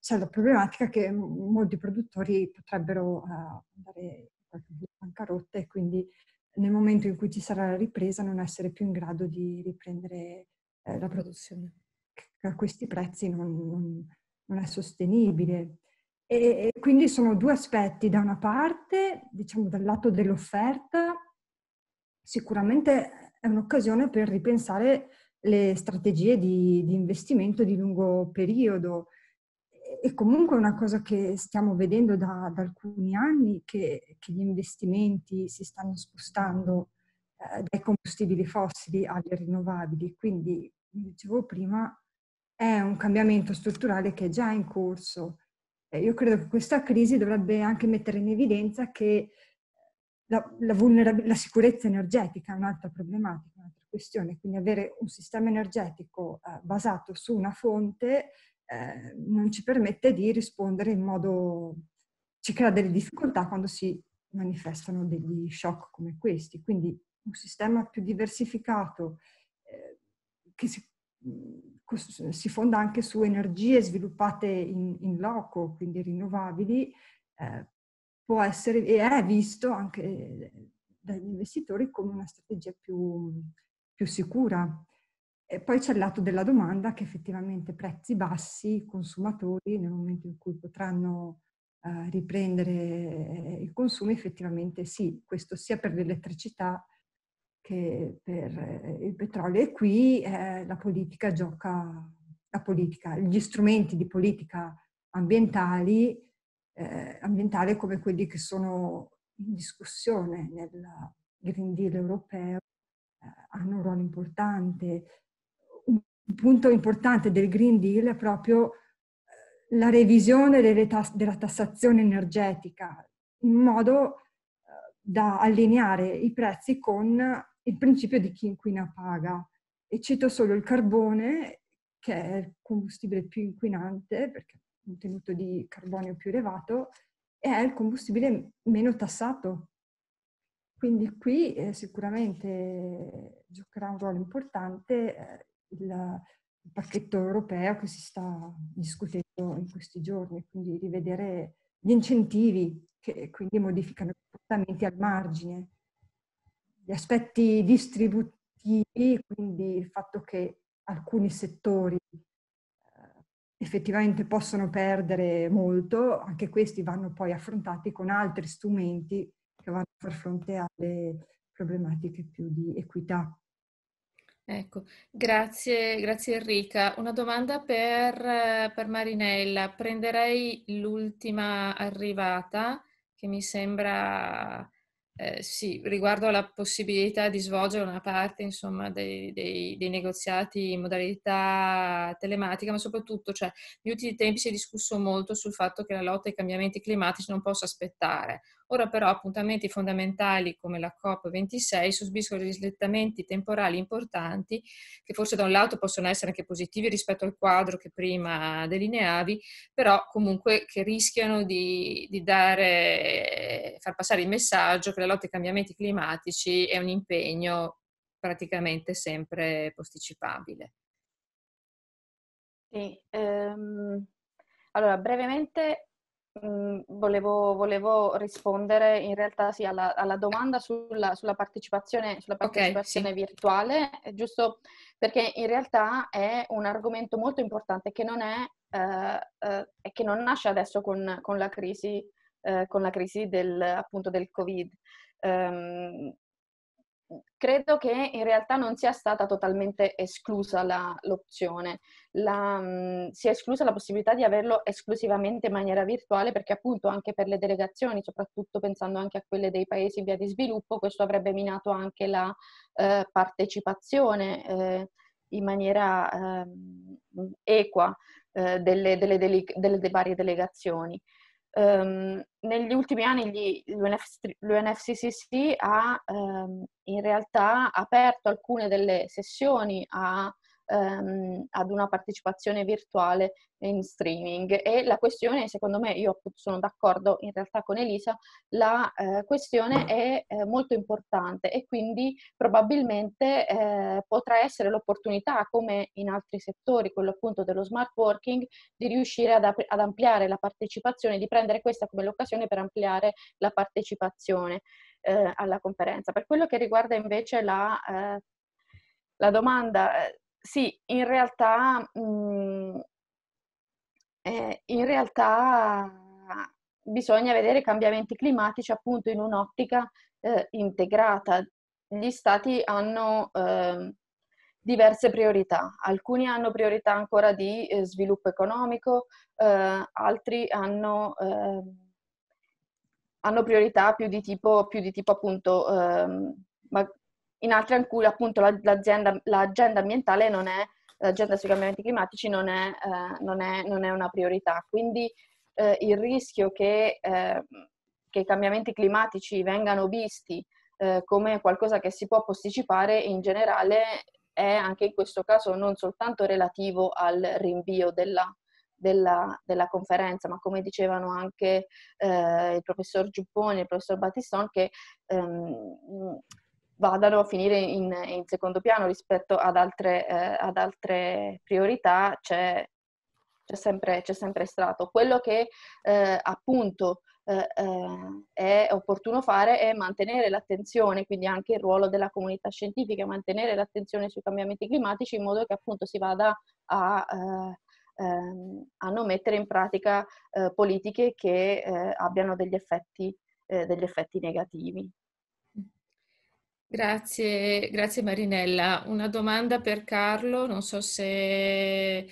c'è la problematica che molti produttori potrebbero eh, andare in bancarotta e quindi nel momento in cui ci sarà la ripresa non essere più in grado di riprendere eh, la produzione. A questi prezzi non, non, non è sostenibile. E, e quindi sono due aspetti. Da una parte, diciamo dal lato dell'offerta, sicuramente è un'occasione per ripensare le strategie di, di investimento di lungo periodo. E comunque una cosa che stiamo vedendo da, da alcuni anni, che, che, gli investimenti si stanno spostando eh, dai combustibili fossili alle rinnovabili. Quindi, come dicevo prima, è un cambiamento strutturale che è già in corso. Eh, io credo che questa crisi dovrebbe anche mettere in evidenza che la, la, la, sicurezza energetica è un'altra problematica, un'altra questione, quindi avere un sistema energetico eh, basato su una fonte eh, non ci permette di rispondere in modo, ci crea delle difficoltà quando si manifestano degli shock come questi. Quindi un sistema più diversificato eh, che si, si, fonda anche su energie sviluppate in, in loco, quindi rinnovabili, eh, può essere e è visto anche dagli investitori come una strategia più, più sicura. E poi c'è il lato della domanda che effettivamente prezzi bassi, i consumatori nel momento in cui potranno uh, riprendere i consumi, effettivamente sì, questo sia per l'elettricità che per il petrolio. E qui eh, la politica gioca, la politica, gli strumenti di politica ambientali, eh, ambientale come quelli che sono in discussione nel Green Deal europeo eh, hanno un ruolo importante. Un punto importante del Green Deal è proprio eh, la revisione della tassazione energetica in modo eh, da allineare i prezzi con il principio di chi inquina paga. E cito solo il carbone, che è il combustibile più inquinante perché contenuto di carbonio più elevato, e è il combustibile meno tassato. Quindi qui eh, sicuramente giocherà un ruolo importante eh, il, il, pacchetto europeo che si sta discutendo in questi giorni, quindi rivedere gli incentivi che quindi modificano i comportamenti al margine, gli aspetti distributivi, quindi il fatto che alcuni settori effettivamente possono perdere molto, anche questi vanno poi affrontati con altri strumenti che vanno a far fronte alle problematiche più di equità. Ecco, grazie, grazie Enrica. Una domanda per, per Marinella. Prenderei l'ultima arrivata che mi sembra eh, sì, riguardo alla possibilità di svolgere una parte insomma, dei, dei, dei, negoziati in modalità telematica, ma soprattutto cioè, negli ultimi tempi si è discusso molto sul fatto che la lotta ai cambiamenti climatici non possa aspettare. Ora però appuntamenti fondamentali come la COP26 subiscono rislittamenti temporali importanti che forse da un lato possono essere anche positivi rispetto al quadro che prima delineavi, però comunque che rischiano di, di dare, far passare il messaggio che la lotta ai cambiamenti climatici è un impegno praticamente sempre posticipabile. Sì, ehm, allora brevemente volevo, volevo, rispondere in realtà sì alla, alla domanda sulla, sulla, partecipazione, sulla partecipazione okay, sì. virtuale, giusto perché in realtà è un argomento molto importante che non è eh, eh, e che non nasce adesso con, con la crisi, eh, con la crisi del, appunto del Covid. Um, credo che in realtà non sia stata totalmente esclusa la, l'opzione, la, mh, si è esclusa la possibilità di averlo esclusivamente in maniera virtuale perché appunto anche per le delegazioni, soprattutto pensando anche a quelle dei paesi in via di sviluppo, questo avrebbe minato anche la eh, partecipazione eh, in maniera eh, equa delle, delle, dele- delle varie delegazioni. Um, negli ultimi anni gli, l'UNF, l'UNFCCC ha um, in realtà aperto alcune delle sessioni a ehm, ad una partecipazione virtuale in streaming. E la questione, secondo me, io sono d'accordo in realtà con Elisa, la eh, questione è eh, molto importante e quindi probabilmente eh, potrà essere l'opportunità, come in altri settori, quello appunto dello smart working, di riuscire ad, ap- ad ampliare la partecipazione, di prendere questa come l'occasione per ampliare la partecipazione eh, alla conferenza. Per quello che riguarda invece la, eh, la domanda eh, sì, in realtà, mh, mhmm, eh, in realtà bisogna vedere i cambiamenti climatici appunto in un'ottica eh, integrata. Gli stati hanno eh, diverse priorità, alcuni hanno priorità ancora di eh, sviluppo economico, eh, altri hanno, ehm, hanno, priorità più di tipo, più di tipo appunto ehm, in altri in cui appunto l'agenda, l'agenda ambientale non è, l'agenda sui cambiamenti climatici non è, eh, non è, non è una priorità. Quindi eh, il rischio che, eh, che, i cambiamenti climatici vengano visti eh, come qualcosa che si può posticipare in generale è anche in questo caso non soltanto relativo al rinvio della, della, della conferenza, ma come dicevano anche eh, il professor Giupponi e il professor Battiston, che ehm, vadano a finire in, in, secondo piano rispetto ad altre, eh, ad altre priorità, c'è, c'è, sempre, c'è, sempre, stato. Quello che eh, appunto eh, eh, è opportuno fare è mantenere l'attenzione, quindi anche il ruolo della comunità scientifica, mantenere l'attenzione sui cambiamenti climatici in modo che appunto si vada a, eh, ehm, a non mettere in pratica eh, politiche che eh, abbiano degli effetti, eh, degli effetti negativi. Grazie, grazie Marinella. Una domanda per Carlo, non so se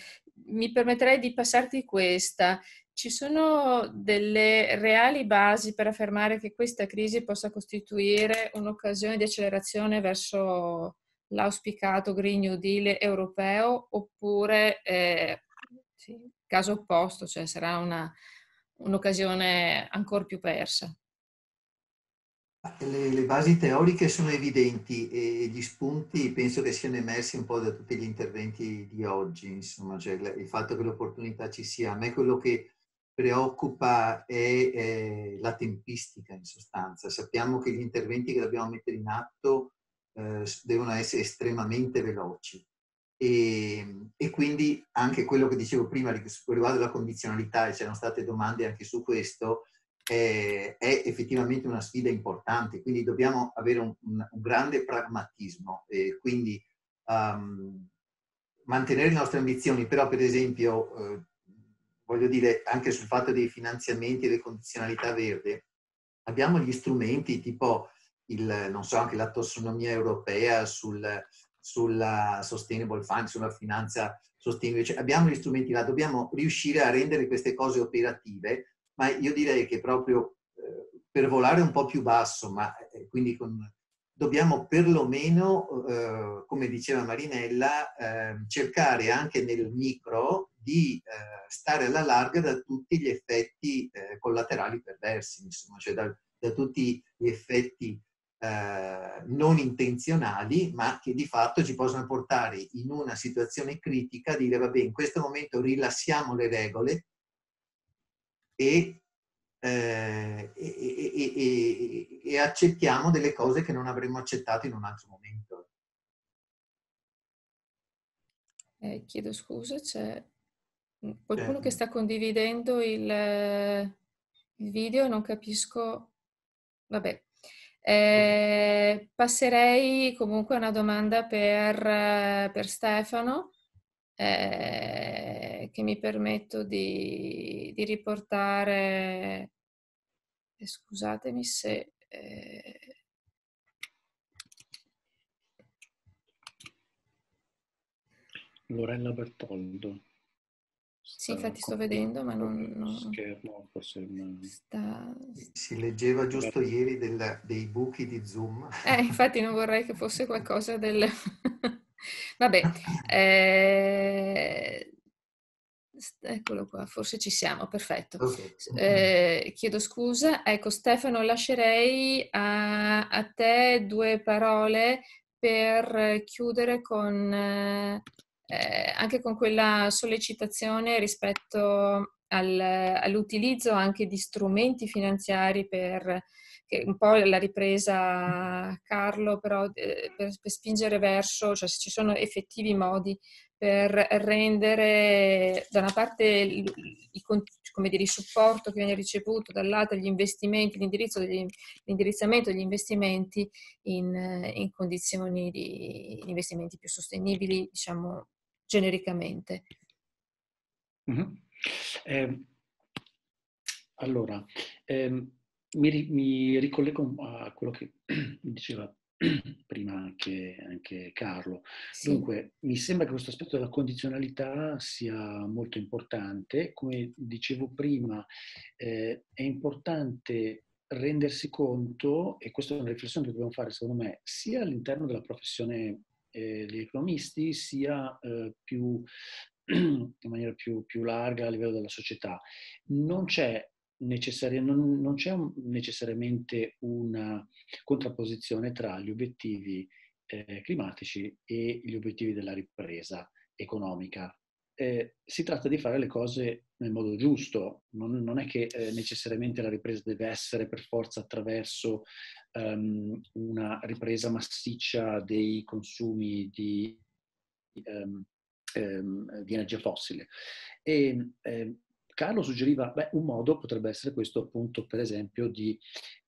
mi permetterei di passarti questa. Ci sono delle reali basi per affermare che questa crisi possa costituire un'occasione di accelerazione verso l'auspicato Green New Deal europeo oppure eh, sì, caso opposto, cioè sarà una, un'occasione ancora più persa? Le, le, basi teoriche sono evidenti e gli spunti penso che siano emersi un po' da tutti gli interventi di oggi, insomma, cioè il fatto che l'opportunità ci sia. A me quello che preoccupa è, è, la tempistica in sostanza. Sappiamo che gli interventi che dobbiamo mettere in atto eh, devono essere estremamente veloci e, e, quindi anche quello che dicevo prima riguardo la condizionalità, e c'erano state domande anche su questo, è, è effettivamente una sfida importante, quindi dobbiamo avere un, un, un grande pragmatismo e quindi um, mantenere le nostre ambizioni, però per esempio eh, voglio dire, anche sul fatto dei finanziamenti e delle condizionalità verde, abbiamo gli strumenti tipo il, non so, anche la tassonomia europea sul, sulla sustainable fund, sulla finanza sostenibile, cioè abbiamo gli strumenti là, dobbiamo riuscire a rendere queste cose operative, ma io direi che proprio eh, per volare un po' più basso, ma eh, quindi con, dobbiamo perlomeno, eh, come diceva Marinella, eh, cercare anche nel micro di stare alla larga da tutti gli effetti collaterali perversi, insomma, cioè da, da tutti gli effetti non intenzionali, ma che di fatto ci possono portare in una situazione critica, dire vabbè, in questo momento rilassiamo le regole e, eh, e, e, e accettiamo delle cose che non avremmo accettato in un altro momento. Eh, chiedo scusa, c'è Qualcuno che sta condividendo il, il video, non capisco. Vabbè. Eh, passerei comunque a una domanda per, per Stefano, eh, che mi permetto di, di riportare. Eh, scusatemi se... Eh, Lorella Bertoldo. Sì, infatti sto vedendo, ma non... non... Schermo, forse una... Sta... Si leggeva giusto ieri del, dei buchi di Zoom. Eh, infatti [LAUGHS] non vorrei che fosse qualcosa del... Vabbè, eh... eccolo qua, forse ci siamo, perfetto. Eh, chiedo scusa. Ecco, Stefano, lascerei a, a te due parole per chiudere con eh, anche con quella sollecitazione rispetto al, all'utilizzo anche di strumenti finanziari per che un po' la ripresa Carlo, però eh, per, per, spingere verso, cioè se ci sono effettivi modi per rendere da una parte il, il, dire, il supporto che viene ricevuto, dall'altro gli investimenti, l'indirizzo degli, l'indirizzamento degli investimenti in, in condizioni di investimenti più sostenibili, diciamo, genericamente? Mm-hmm. Eh, allora, eh, mi, mi, ricollego a quello che [CLEARS THROAT] diceva [CLEARS THROAT] prima anche, anche Carlo. Sì. Dunque, mi sembra che questo aspetto della condizionalità sia molto importante. Come dicevo prima, eh, è importante rendersi conto, e questa è una riflessione che dobbiamo fare secondo me, sia all'interno della professione eh, gli economisti sia eh, più, [CLEARS THROAT] in maniera più, più, larga a livello della società. Non c'è necessaria, non, non c'è un, necessariamente una contrapposizione tra gli obiettivi eh, climatici e gli obiettivi della ripresa economica. Eh, si tratta di fare le cose nel modo giusto, non, non è che eh, necessariamente la ripresa deve essere per forza attraverso um, una ripresa massiccia dei consumi di, um, um, di energia fossile. E, Carlo suggeriva, beh, un modo potrebbe essere questo appunto, per esempio, di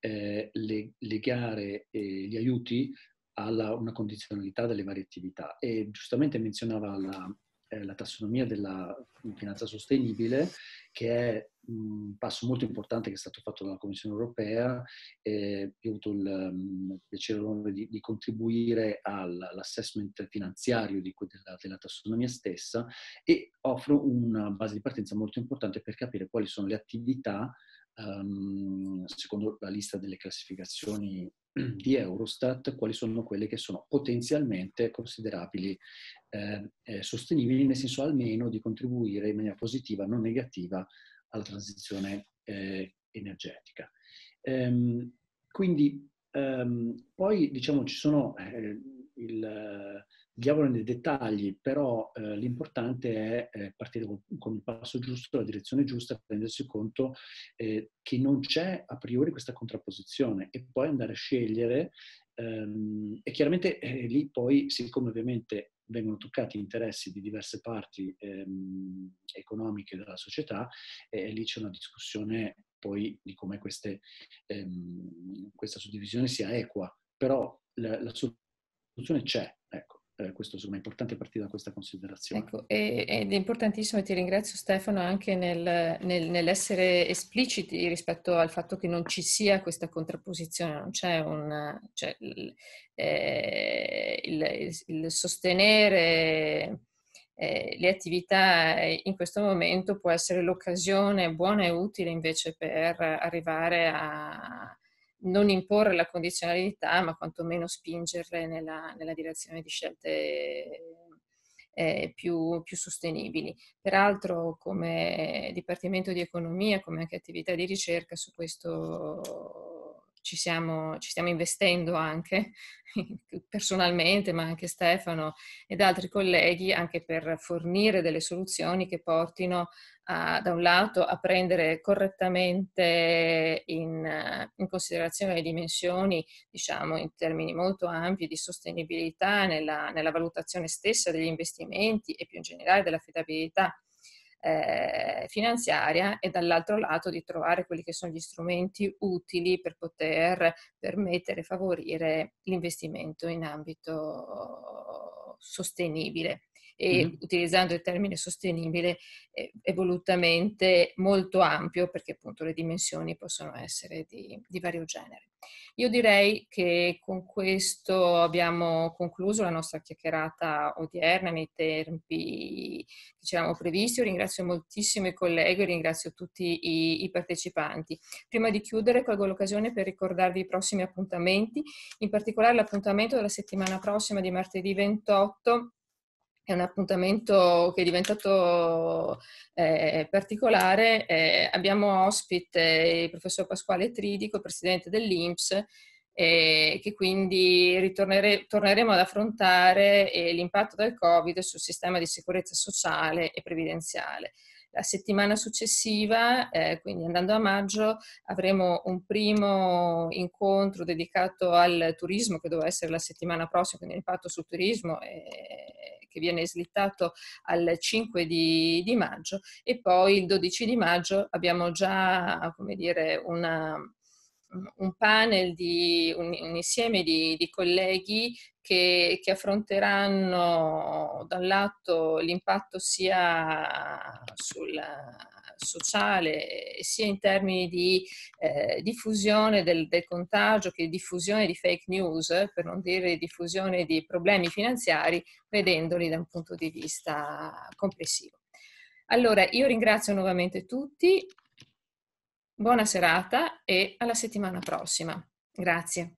eh, legare eh, gli aiuti alla una condizionalità delle varie attività. E giustamente menzionava la, eh, la tassonomia della finanza sostenibile, che è un passo molto importante che è stato fatto dalla Commissione europea. Eh, io ho avuto il um, piacere di, di, contribuire all'assessment finanziario di, della, della, tassonomia stessa e offro una base di partenza molto importante per capire quali sono le attività, um, secondo la lista delle classificazioni [CLEARS THROAT] di Eurostat quali sono quelle che sono potenzialmente considerabili eh, eh, sostenibili, nel senso almeno di contribuire in maniera positiva, non negativa, alla transizione eh, energetica. Ehm, quindi ehm, poi diciamo ci sono eh, il diavolo nei dettagli, però eh, l'importante è eh, partire con, con, il passo giusto, la direzione giusta, rendersi conto eh, che non c'è a priori questa contrapposizione e poi andare a scegliere ehm, e chiaramente eh, lì poi, siccome ovviamente vengono toccati interessi di diverse parti ehm, economiche della società, eh, lì c'è una discussione poi di come queste, ehm, questa suddivisione sia equa, però la, la soluzione c'è, ecco eh, questo insomma, è importante partire da questa considerazione. Ecco, ed è importantissimo, e ti ringrazio Stefano, anche nel, nel, nell'essere espliciti rispetto al fatto che non ci sia questa contrapposizione, non c'è un... Cioè, eh, il, il, sostenere eh, le attività in questo momento può essere l'occasione buona e utile invece per arrivare a non imporre la condizionalità, ma quantomeno spingerle nella, nella direzione di scelte eh, più, più, sostenibili. Peraltro come Dipartimento di Economia, come anche attività di ricerca, su questo ci, siamo, ci stiamo investendo anche [LAUGHS] personalmente, ma anche Stefano ed altri colleghi, anche per fornire delle soluzioni che portino a, da un lato a prendere correttamente in, in, considerazione le dimensioni, diciamo in termini molto ampi di sostenibilità nella, nella valutazione stessa degli investimenti e più in generale dell'affidabilità eh, finanziaria e dall'altro lato di trovare quelli che sono gli strumenti utili per poter permettere e favorire l'investimento in ambito sostenibile e mm. utilizzando il termine sostenibile eh, è volutamente molto ampio perché appunto le dimensioni possono essere di, di vario genere. Io direi che con questo abbiamo concluso la nostra chiacchierata odierna nei tempi che ci eravamo previsti. Io ringrazio moltissimo i colleghi e ringrazio tutti i, i partecipanti. Prima di chiudere colgo l'occasione per ricordarvi i prossimi appuntamenti, in particolare l'appuntamento della settimana prossima di martedì 28 è un appuntamento che è diventato eh, particolare. Eh, abbiamo ospite il professor Pasquale Tridico, presidente dell'INPS, eh, che quindi torneremo ad affrontare eh, l'impatto del Covid sul sistema di sicurezza sociale e previdenziale. La settimana successiva, eh, quindi andando a maggio, avremo un primo incontro dedicato al turismo, che doveva essere la settimana prossima, quindi l'impatto sul turismo. E, che viene slittato al 5 di, di, maggio e poi il 12 di maggio abbiamo già, come dire, una, un panel di un, un insieme di, di colleghi che, che, affronteranno da un lato l'impatto sia sul sociale sia in termini di eh, diffusione del, del, contagio che diffusione di fake news, per non dire diffusione di problemi finanziari, vedendoli da un punto di vista complessivo. Allora, io ringrazio nuovamente tutti, buona serata e alla settimana prossima. Grazie.